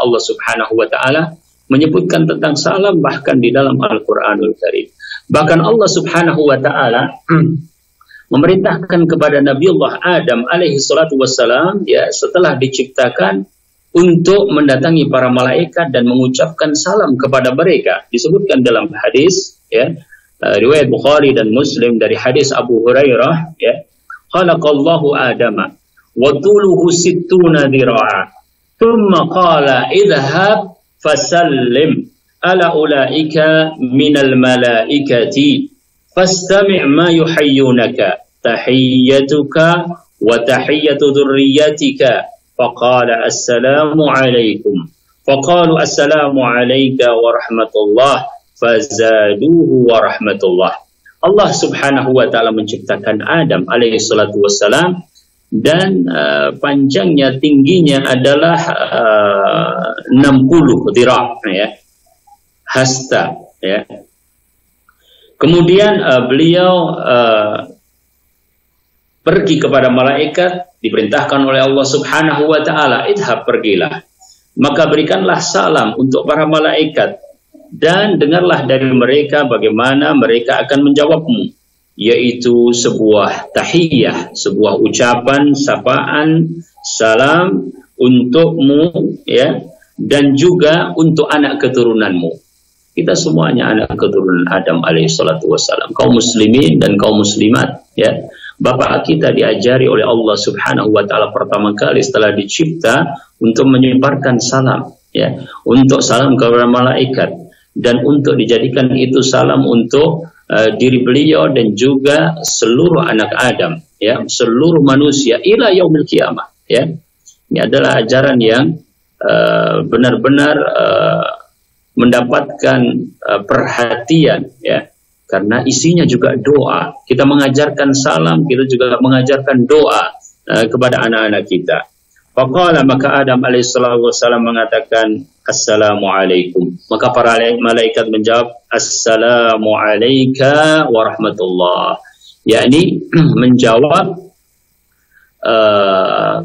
Allah Subhanahu wa taala menyebutkan tentang salam bahkan di dalam Al-Qur'anul Karim. Bahkan Allah Subhanahu wa taala memerintahkan kepada Nabi Allah Adam alaihi salatu wassalam ya setelah diciptakan untuk mendatangi para malaikat dan mengucapkan salam kepada mereka. Disebutkan dalam hadis ya uh, riwayat Bukhari dan Muslim dari hadis Abu Hurairah ya khalaqallahu Adama wa tuluhu sittuna dhira'a thumma qala idhhab fasallim ala ulaika minal malaikati fastami' ma yuhayyunaka tahiyyatuka wa tahiyyatu dhurriyyatika faqala assalamu alaikum faqalu assalamu alayka wa rahmatullah fazaduhu wa rahmatullah Allah subhanahu wa ta'ala menciptakan Adam alaihi salatu wassalam dan uh, panjangnya tingginya adalah uh, 60 dira ya. Hasta ya. Kemudian uh, beliau uh, pergi kepada malaikat diperintahkan oleh Allah Subhanahu wa taala, "Idhab pergilah." Maka berikanlah salam untuk para malaikat dan dengarlah dari mereka bagaimana mereka akan menjawabmu yaitu sebuah tahiyah, sebuah ucapan sapaan salam untukmu ya dan juga untuk anak keturunanmu. Kita semuanya anak keturunan Adam alaihissalatu wassalam. Kaum muslimin dan kaum muslimat. Ya. Bapak kita diajari oleh Allah subhanahu wa ta'ala pertama kali setelah dicipta untuk menyebarkan salam. Ya. Untuk salam kepada malaikat. Dan untuk dijadikan itu salam untuk uh, diri beliau dan juga seluruh anak Adam. Ya. Seluruh manusia. Ila yaumil kiamah. Ya. Ini adalah ajaran yang uh, benar-benar uh, mendapatkan uh, perhatian ya karena isinya juga doa kita mengajarkan salam kita juga mengajarkan doa uh, kepada anak-anak kita Faqala maka Adam alaihissalatu wassalam mengatakan Assalamualaikum. Maka para malaikat menjawab Assalamu alayka wa rahmatullah. Yakni menjawab uh,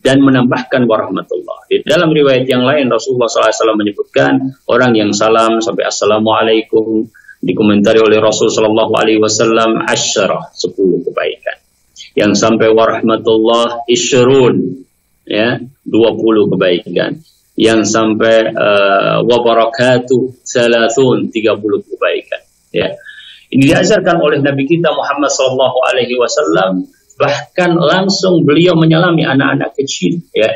dan menambahkan warahmatullah. Di dalam riwayat yang lain Rasulullah SAW menyebutkan orang yang salam sampai assalamualaikum dikomentari oleh Rasul Shallallahu Alaihi Wasallam asyarah sepuluh kebaikan. Yang sampai warahmatullah isyrun ya dua puluh kebaikan. Yang sampai uh, wabarakatuh salasun tiga puluh kebaikan ya. Ini diajarkan oleh Nabi kita Muhammad Shallallahu Alaihi Wasallam. Bahkan langsung beliau menyalami anak-anak kecil ya.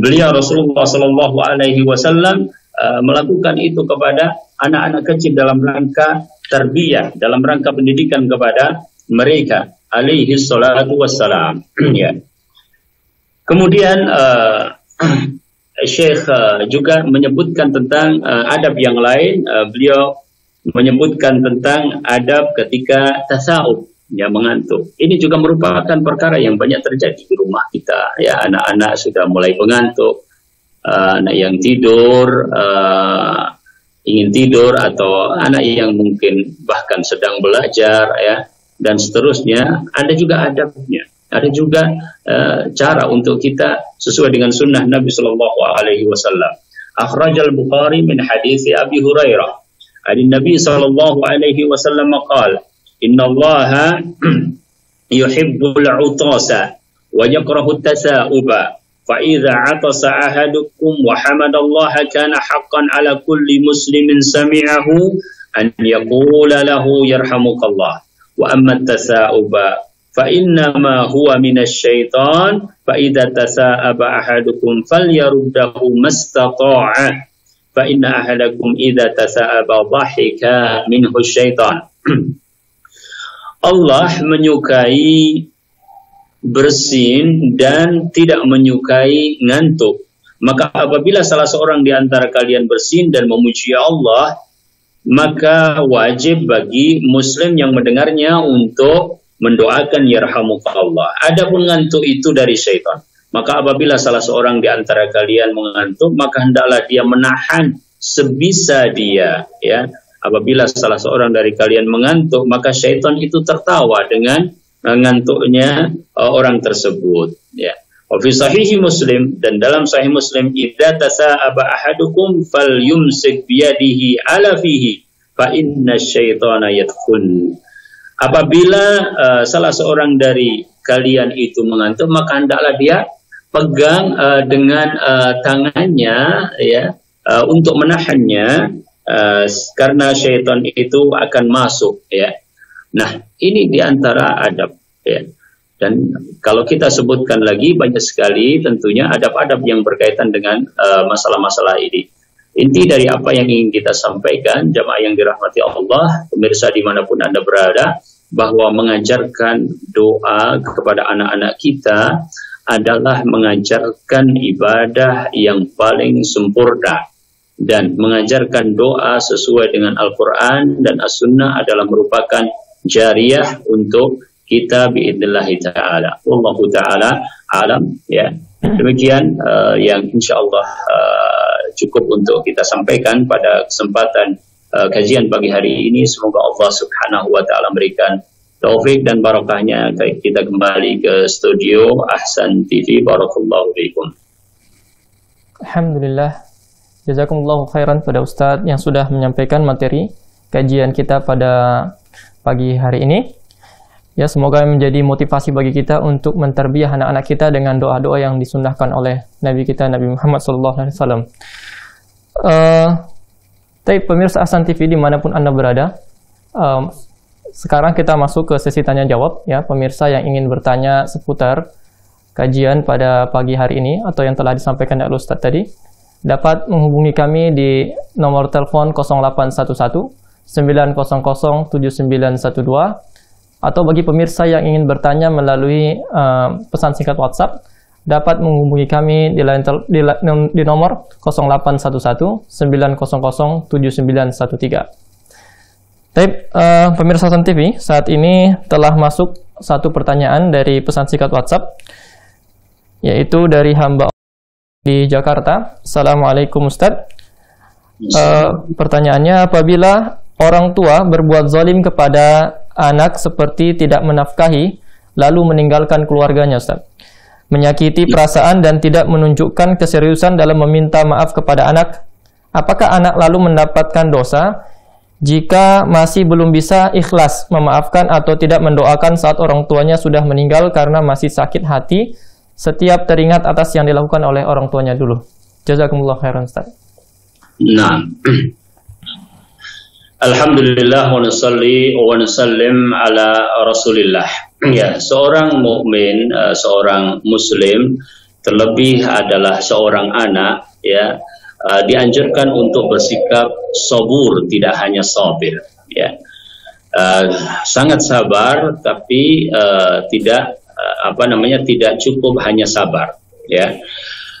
Beliau Rasulullah Shallallahu Alaihi Wasallam uh, melakukan itu kepada anak-anak kecil dalam rangka tarbiyah, dalam rangka pendidikan kepada mereka alaihi salatu wassalam. ya. Kemudian uh, Syekh uh, juga menyebutkan tentang uh, adab yang lain. Uh, beliau menyebutkan tentang adab ketika tasaub, ya mengantuk. Ini juga merupakan perkara yang banyak terjadi di rumah kita. Ya anak-anak sudah mulai mengantuk, uh, anak yang tidur. Uh, ingin tidur atau anak yang mungkin bahkan sedang belajar ya dan seterusnya ada juga adabnya ada juga uh, cara untuk kita sesuai dengan sunnah Nabi Shallallahu Alaihi Wasallam. Akhraj al Bukhari min hadis Abi Hurairah. Adi Nabi Shallallahu Alaihi Wasallam qal, Inna Allah yuhibbul utasa wa yakrahu tasa'uba فإذا عطس أحدكم وحمد الله كان حقا على كل مسلم سمعه أن يقول له يرحمك الله. وأما التثاؤب فإنما هو من الشيطان فإذا تثاءب أحدكم فليرده ما استطاع. فإن أحدكم إذا تثاءب ضحك منه الشيطان. Allah menyukai bersin dan tidak menyukai ngantuk. Maka apabila salah seorang di antara kalian bersin dan memuji Allah, maka wajib bagi muslim yang mendengarnya untuk mendoakan yarhamuka Allah. Adapun ngantuk itu dari syaitan. Maka apabila salah seorang di antara kalian mengantuk, maka hendaklah dia menahan sebisa dia, ya. Apabila salah seorang dari kalian mengantuk, maka syaitan itu tertawa dengan ngantuknya uh, orang tersebut ya. Wa fi sahih muslim dan dalam sahih muslim idza tasa'aba ahadukum falyumsik biyadihi ala fihi fa inna syaitana yadkhul apabila uh, salah seorang dari kalian itu mengantuk maka hendaklah dia pegang uh, dengan uh, tangannya ya uh, untuk menahannya uh, karena syaitan itu akan masuk ya Nah, ini di antara adab. Ya. Dan kalau kita sebutkan lagi banyak sekali tentunya adab-adab yang berkaitan dengan uh, masalah-masalah uh, ini. Inti dari apa yang ingin kita sampaikan, jamaah yang dirahmati Allah, pemirsa di mana pun Anda berada, bahwa mengajarkan doa kepada anak-anak kita adalah mengajarkan ibadah yang paling sempurna dan mengajarkan doa sesuai dengan Al-Quran dan As-Sunnah adalah merupakan jariyah untuk kita biidnillahi ta'ala. Wallahu ta'ala alam. Ya. Demikian uh, yang insya Allah uh, cukup untuk kita sampaikan pada kesempatan uh, kajian pagi hari ini. Semoga Allah subhanahu wa ta'ala memberikan taufik dan barokahnya kita kembali ke studio Ahsan TV. Barakallahu fiikum. Alhamdulillah. Jazakumullah khairan pada Ustadz yang sudah menyampaikan materi kajian kita pada pagi hari ini. Ya, semoga menjadi motivasi bagi kita untuk menterbiah anak-anak kita dengan doa-doa yang disunahkan oleh Nabi kita Nabi Muhammad SAW. Uh, tapi pemirsa Asan TV di mana pun anda berada, um, sekarang kita masuk ke sesi tanya jawab. Ya, pemirsa yang ingin bertanya seputar kajian pada pagi hari ini atau yang telah disampaikan oleh Ustaz tadi, dapat menghubungi kami di nomor telepon 0811 9007912 atau bagi pemirsa yang ingin bertanya melalui uh, pesan singkat WhatsApp dapat menghubungi kami di, line di, di nomor 0811 900 7913. Tapi uh, pemirsa San TV saat ini telah masuk satu pertanyaan dari pesan singkat WhatsApp yaitu dari hamba di Jakarta. Assalamualaikum Ustaz. Uh, pertanyaannya apabila orang tua berbuat zalim kepada anak seperti tidak menafkahi lalu meninggalkan keluarganya Ustaz. menyakiti perasaan dan tidak menunjukkan keseriusan dalam meminta maaf kepada anak, apakah anak lalu mendapatkan dosa jika masih belum bisa ikhlas memaafkan atau tidak mendoakan saat orang tuanya sudah meninggal karena masih sakit hati setiap teringat atas yang dilakukan oleh orang tuanya dulu. Jazakumullah khairan Ustaz. Nah. Alhamdulillah wa nusalli wa nusallim ala Rasulillah. Ya, seorang mukmin, uh, seorang muslim terlebih adalah seorang anak ya uh, dianjurkan untuk bersikap sabur tidak hanya sabir ya uh, sangat sabar tapi tidak apa namanya tidak cukup hanya sabar ya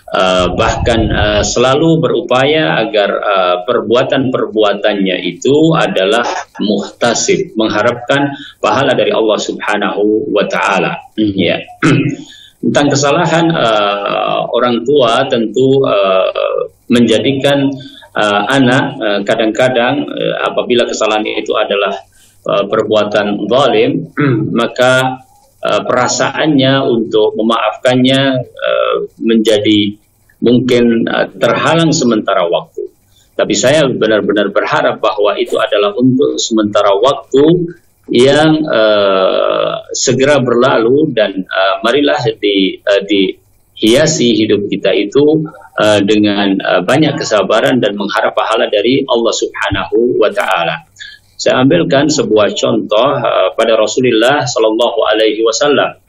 Uh, bahkan uh, selalu berupaya agar uh, perbuatan-perbuatannya itu adalah muhtasib, mengharapkan pahala dari Allah Subhanahu wa taala. Mm, ya. Tentang kesalahan uh, orang tua tentu uh, menjadikan uh, anak kadang-kadang uh, apabila kesalahan itu adalah uh, perbuatan zalim maka uh, perasaannya untuk memaafkannya uh, menjadi mungkin uh, terhalang sementara waktu. Tapi saya benar-benar berharap bahwa itu adalah untuk sementara waktu yang segera berlalu dan marilah di dihiasi hidup kita itu dengan banyak kesabaran dan mengharap pahala dari Allah Subhanahu wa taala. Saya ambilkan sebuah contoh uh, pada Rasulullah sallallahu alaihi wasallam.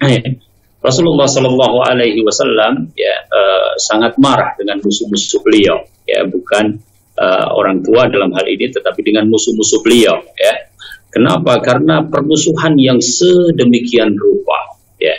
Rasulullah sallallahu alaihi wasallam ya uh, sangat marah dengan musuh-musuh beliau ya bukan uh, orang tua dalam hal ini tetapi dengan musuh-musuh beliau ya Kenapa? Karena permusuhan yang sedemikian rupa. Ya.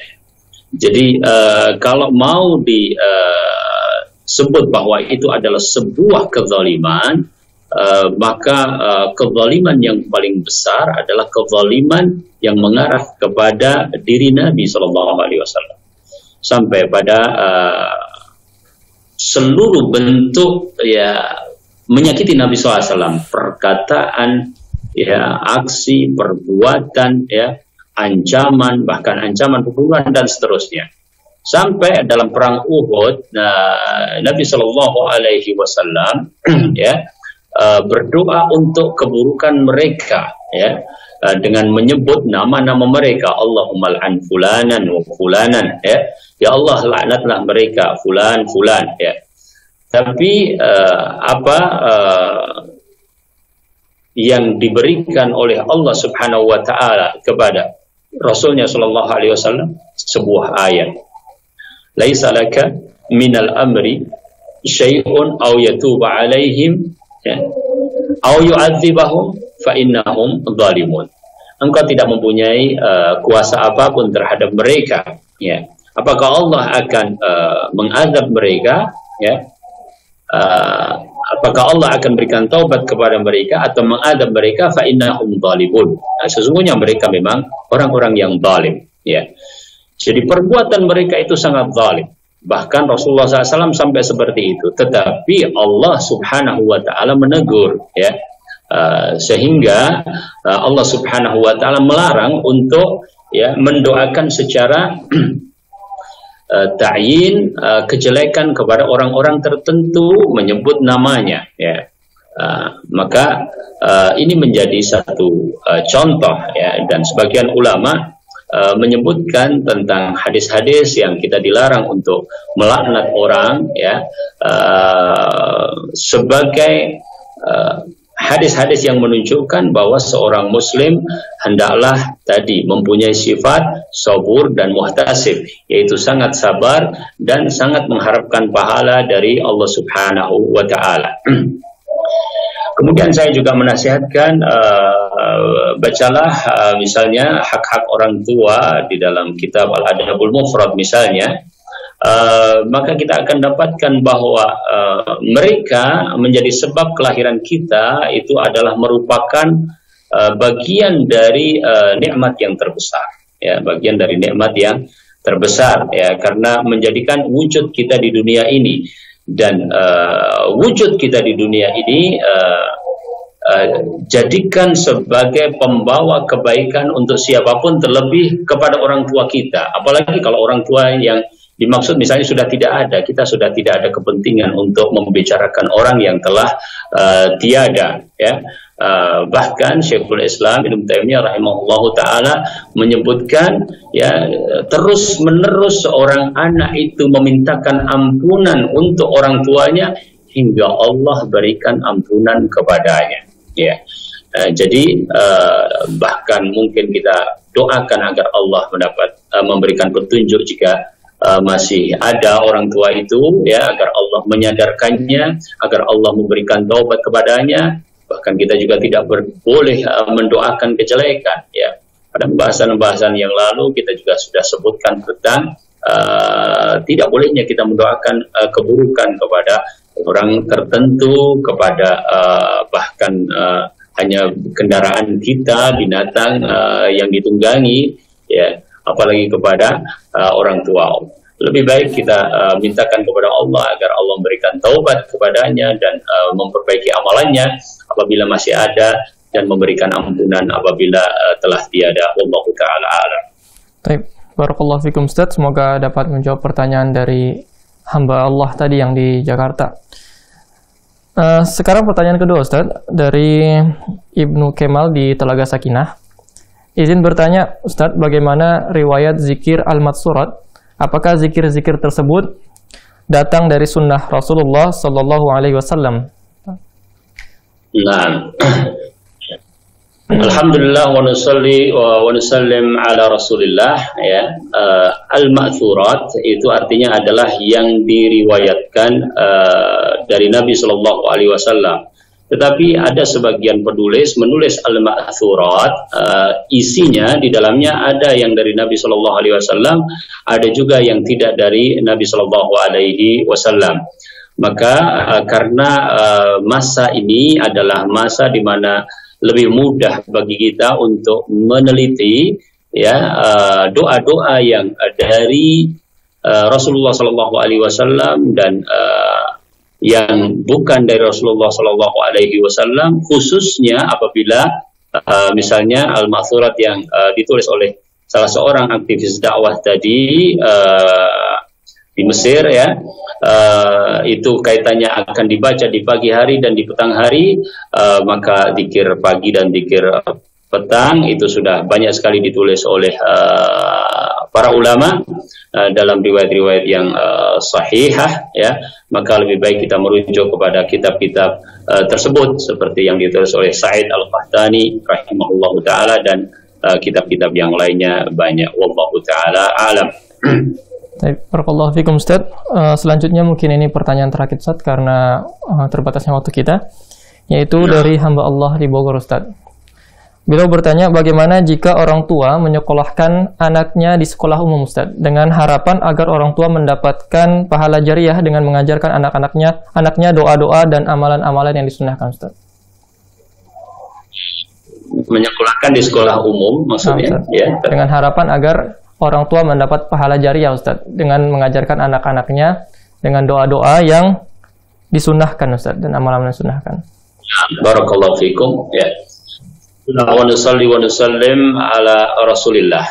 Jadi uh, kalau mau disebut uh, bahwa itu adalah sebuah kezaliman, uh, maka uh, kezaliman yang paling besar adalah kezaliman yang mengarah kepada diri Nabi Shallallahu Alaihi Wasallam sampai pada uh, seluruh bentuk ya menyakiti Nabi SAW perkataan ya aksi, perbuatan, ya ancaman, bahkan ancaman pembunuhan dan seterusnya. Sampai dalam perang Uhud, nah, Nabi Shallallahu Alaihi Wasallam ya uh, berdoa untuk keburukan mereka, ya uh, dengan menyebut nama-nama mereka, Allahumma an fulanan wa fulanan, ya ya Allah laknatlah mereka, fulan fulan, ya. Tapi uh, apa uh, yang diberikan oleh Allah Subhanahu wa taala kepada Rasulnya sallallahu alaihi wasallam sebuah ayat. Laisa laka minal amri syai'un aw yatuba alaihim ya, aw yu'adzibahum fa innahum zalimun. Engkau tidak mempunyai uh, kuasa apa pun terhadap mereka ya. Apakah Allah akan uh, mengadab mereka ya? Uh, apakah Allah akan berikan taubat kepada mereka atau mengadab mereka fa innahum zalimun. Nah, sesungguhnya mereka memang orang-orang yang zalim, ya. Jadi perbuatan mereka itu sangat zalim. Bahkan Rasulullah SAW sampai seperti itu. Tetapi Allah Subhanahu Wa Taala menegur, ya, uh, sehingga uh, Allah Subhanahu Wa Taala melarang untuk ya mendoakan secara uh, ta'yin uh, kejelekan kepada orang-orang tertentu menyebut namanya ya. Uh, maka uh, ini menjadi satu uh, contoh ya. Dan sebagian ulama uh, menyebutkan tentang hadis-hadis yang kita dilarang untuk melaknat orang ya uh, sebagai uh, hadis-hadis yang menunjukkan bahwa seorang muslim hendaklah tadi mempunyai sifat sabur dan muhtasib yaitu sangat sabar dan sangat mengharapkan pahala dari Allah Subhanahu wa taala. Kemudian saya juga menasihatkan uh, bacalah uh, misalnya hak-hak orang tua di dalam kitab Al-Adabul Mufrad misalnya Uh, maka kita akan dapatkan bahwa uh, mereka menjadi sebab kelahiran kita itu adalah merupakan uh, bagian dari uh, nikmat yang terbesar ya bagian dari nikmat yang terbesar ya karena menjadikan wujud kita di dunia ini dan uh, wujud kita di dunia ini uh, uh, jadikan sebagai pembawa kebaikan untuk siapa pun terlebih kepada orang tua kita apalagi kalau orang tua yang Dimaksud misalnya sudah tidak ada, kita sudah tidak ada kepentingan untuk membicarakan orang yang telah uh, tiada, ya. Uh, bahkan Syekhul Islam Ibnu Taimiyah rahimahullahu taala menyebutkan ya terus menerus seorang anak itu memintakan ampunan untuk orang tuanya hingga Allah berikan ampunan kepadanya. Ya. Uh, jadi uh, bahkan mungkin kita doakan agar Allah mendapat uh, memberikan petunjuk jika uh, masih ada orang tua itu ya agar Allah menyadarkannya agar Allah memberikan taubat kepadanya bahkan kita juga tidak boleh uh, mendoakan kejelekan ya. Pada pembahasan-pembahasan yang lalu kita juga sudah sebutkan tentang uh, tidak bolehnya kita mendoakan uh, keburukan kepada orang tertentu kepada uh, bahkan uh, hanya kendaraan kita binatang uh, yang ditunggangi ya. Apalagi kepada uh, orang tua. Lebih baik kita uh, mintakan kepada Allah agar Allah memberikan taubat kepadanya dan uh, memperbaiki amalannya apabila masih ada dan memberikan ampunan apabila uh, telah tiada. Wallahu taala alam. Baik, barakallahu fikum Ustaz. Semoga dapat menjawab pertanyaan dari hamba Allah tadi yang di Jakarta. Uh, sekarang pertanyaan kedua Ustaz dari Ibnu Kemal di Telaga Sakinah. Izin bertanya, Ustadz, bagaimana riwayat zikir al-matsurat? Apakah zikir-zikir tersebut datang dari sunnah Rasulullah Sallallahu Alaihi Wasallam? Nah, Alhamdulillah wa nusalli wa, wa nusallim ala Rasulillah ya. Uh, al-ma'thurat itu artinya adalah yang diriwayatkan uh, dari Nabi sallallahu alaihi wasallam. Tetapi ada sebagian penulis menulis al-ma'thurat uh, isinya di dalamnya ada yang dari Nabi Shallallahu alaihi wasallam ada juga yang tidak dari Nabi Shallallahu alaihi wasallam maka uh, karena uh, masa ini adalah masa di mana lebih mudah bagi kita untuk meneliti ya doa-doa uh, yang dari uh, Rasulullah Shallallahu alaihi wasallam dan uh, yang bukan dari Rasulullah Shallallahu Alaihi Wasallam, khususnya apabila uh, misalnya al-ma'thurat yang uh, ditulis oleh salah seorang aktivis dakwah tadi di Mesir ya. Uh, itu kaitannya akan dibaca di pagi hari dan di petang hari. Uh, maka dikir pagi dan dikir petang itu sudah banyak sekali ditulis oleh uh, para ulama uh, dalam riwayat-riwayat yang uh, sahihah ya. Maka lebih baik kita merujuk kepada kitab-kitab uh, tersebut seperti yang ditulis oleh Said Al-Qahtani rahimahullah taala dan kitab-kitab uh, yang lainnya banyak. Wallahu taala alam Barakallahu fikum Ustaz. Uh, selanjutnya mungkin ini pertanyaan terakhir Ustaz karena uh, terbatasnya waktu kita yaitu nah. dari hamba Allah di Bogor Ustaz. Beliau bertanya bagaimana jika orang tua menyekolahkan anaknya di sekolah umum Ustaz dengan harapan agar orang tua mendapatkan pahala jariah dengan mengajarkan anak-anaknya anaknya doa-doa dan amalan-amalan yang disunahkan Ustaz. Menyekolahkan di sekolah umum maksudnya nah, ya. Dengan harapan agar orang tua mendapat pahala jariah Ustaz. Dengan mengajarkan anak-anaknya dengan doa-doa yang disunahkan Ustaz dan amalan yang disunahkan. Barakallahu fikum. Ya. Wa nusalli wa nusallim ala rasulillah.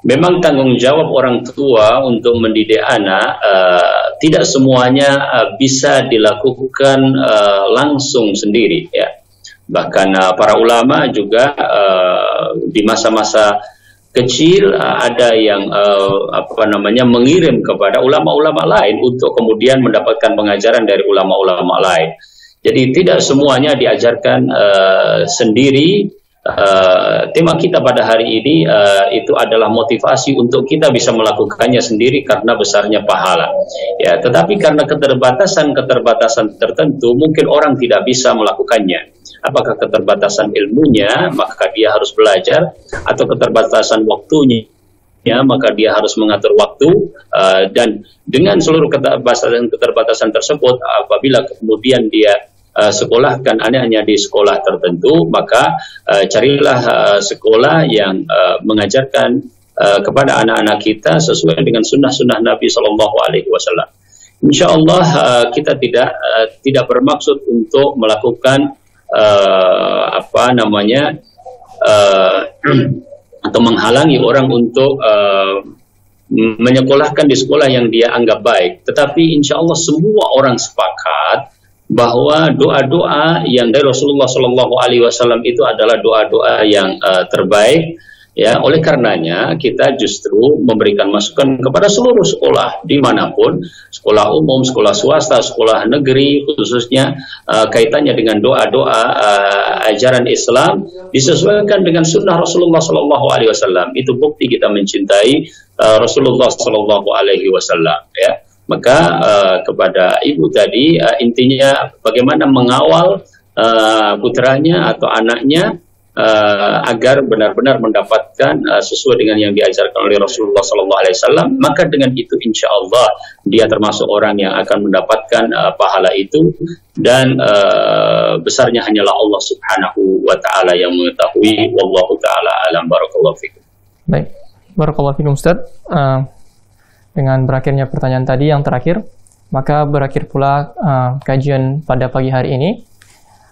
Memang tanggung jawab orang tua untuk mendidik anak uh, tidak semuanya uh, bisa dilakukan uh, langsung sendiri ya. Bahkan uh, para ulama juga uh, di masa-masa kecil uh, ada yang uh, apa namanya mengirim kepada ulama-ulama lain untuk kemudian mendapatkan pengajaran dari ulama-ulama lain. Jadi tidak semuanya diajarkan uh, sendiri Uh, tema kita pada hari ini uh, itu adalah motivasi untuk kita bisa melakukannya sendiri karena besarnya pahala. Ya, tetapi karena keterbatasan-keterbatasan tertentu mungkin orang tidak bisa melakukannya. Apakah keterbatasan ilmunya, maka dia harus belajar atau keterbatasan waktunya ya maka dia harus mengatur waktu uh, dan dengan seluruh keterbatasan keterbatasan tersebut apabila kemudian dia uh, sekolahkan anaknya di sekolah tertentu, maka uh, carilah uh, sekolah yang uh, mengajarkan uh, kepada anak-anak kita sesuai dengan sunnah-sunnah Nabi Shallallahu Alaihi Wasallam. Insya Allah uh, kita tidak uh, tidak bermaksud untuk melakukan uh, apa namanya uh, atau menghalangi orang untuk uh, menyekolahkan di sekolah yang dia anggap baik. Tetapi insya Allah semua orang sepakat bahwa doa-doa yang dari Rasulullah Shallallahu Alaihi Wasallam itu adalah doa-doa yang uh, terbaik Ya, oleh karenanya kita justru memberikan masukan kepada seluruh sekolah di mana pun, sekolah umum, sekolah swasta, sekolah negeri, khususnya uh, kaitannya dengan doa-doa uh, ajaran Islam disesuaikan dengan sunnah Rasulullah Sallallahu Alaihi Wasallam. Itu bukti kita mencintai uh, Rasulullah Sallallahu Alaihi Wasallam. Ya, maka uh, kepada ibu tadi uh, intinya bagaimana mengawal uh, putranya atau anaknya uh, agar benar-benar mendapatkan uh, sesuai dengan yang diajarkan oleh Rasulullah SAW, maka dengan itu insya Allah dia termasuk orang yang akan mendapatkan uh, pahala itu dan uh, besarnya hanyalah Allah Subhanahu wa taala yang mengetahui wallahu taala alam barakallahu fikum. Baik. Barakallahu fikum Ustaz. Uh, dengan berakhirnya pertanyaan tadi yang terakhir, maka berakhir pula uh, kajian pada pagi hari ini.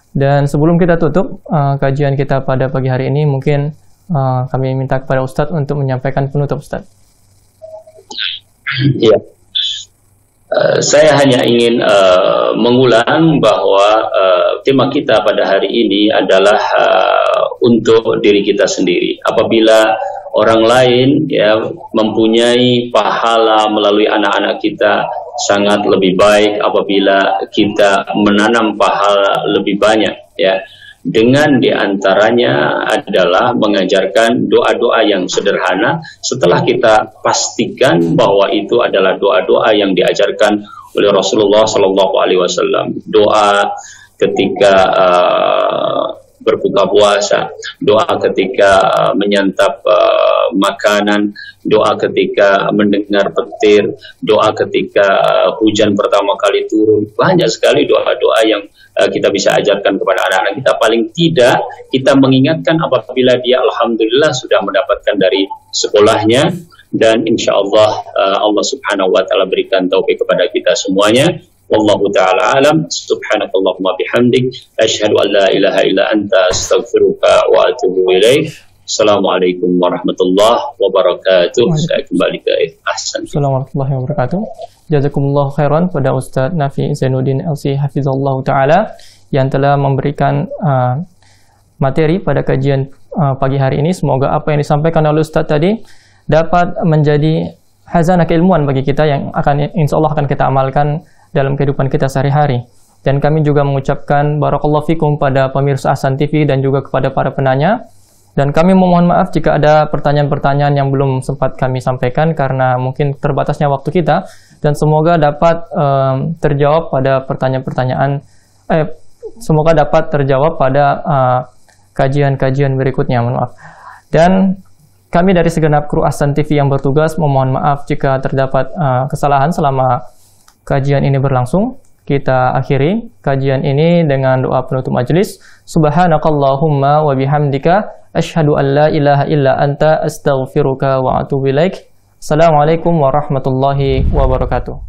Dan sebelum kita tutup uh, kajian kita pada pagi hari ini, mungkin uh, kami minta kepada Ustadz untuk menyampaikan penutup Ustadz. Ya, uh, saya hanya ingin uh, mengulang bahwa uh, tema kita pada hari ini adalah uh, untuk diri kita sendiri. Apabila orang lain ya mempunyai pahala melalui anak-anak kita sangat lebih baik apabila kita menanam pahala lebih banyak ya. Dengan di antaranya adalah mengajarkan doa-doa yang sederhana. Setelah kita pastikan bahwa itu adalah doa-doa yang diajarkan oleh Rasulullah Sallallahu Alaihi Wasallam. Doa ketika uh, berbuka puasa, doa ketika uh, menyantap uh, makanan, doa ketika mendengar petir, doa ketika uh, hujan pertama kali turun. Banyak sekali doa-doa yang uh, kita bisa ajarkan kepada anak-anak kita. Paling tidak kita mengingatkan apabila dia alhamdulillah sudah mendapatkan dari sekolahnya dan insya Allah uh, Allah Subhanahu Wa Taala berikan taufik kepada kita semuanya Wallahu taala alam. Subhanakallahumma bihamdik asyhadu an la ilaha illa anta astaghfiruka wa atubu ilaik. Assalamualaikum warahmatullahi wabarakatuh. Saya kembali ke Ahsan. Assalamualaikum warahmatullahi wabarakatuh. Jazakumullah khairan pada Ustaz Nafi Zainuddin LC Hafizullah Ta'ala yang telah memberikan uh, materi pada kajian uh, pagi hari ini. Semoga apa yang disampaikan oleh Ustaz tadi dapat menjadi hazanah keilmuan bagi kita yang akan insya Allah akan kita amalkan dalam kehidupan kita sehari-hari. Dan kami juga mengucapkan barakallahu fikum pada pemirsa Ahsan TV dan juga kepada para penanya. Dan kami memohon maaf jika ada pertanyaan-pertanyaan yang belum sempat kami sampaikan karena mungkin terbatasnya waktu kita dan semoga dapat um, terjawab pada pertanyaan-pertanyaan eh semoga dapat terjawab pada uh, kajian-kajian berikutnya, mohon maaf. Dan kami dari segenap kru Ahsan TV yang bertugas memohon maaf jika terdapat uh, kesalahan selama kajian ini berlangsung. Kita akhiri kajian ini dengan doa penutup majelis. Subhanakallahumma wa bihamdika asyhadu an la ilaha illa anta astaghfiruka wa atubu ilaik. Assalamualaikum warahmatullahi wabarakatuh.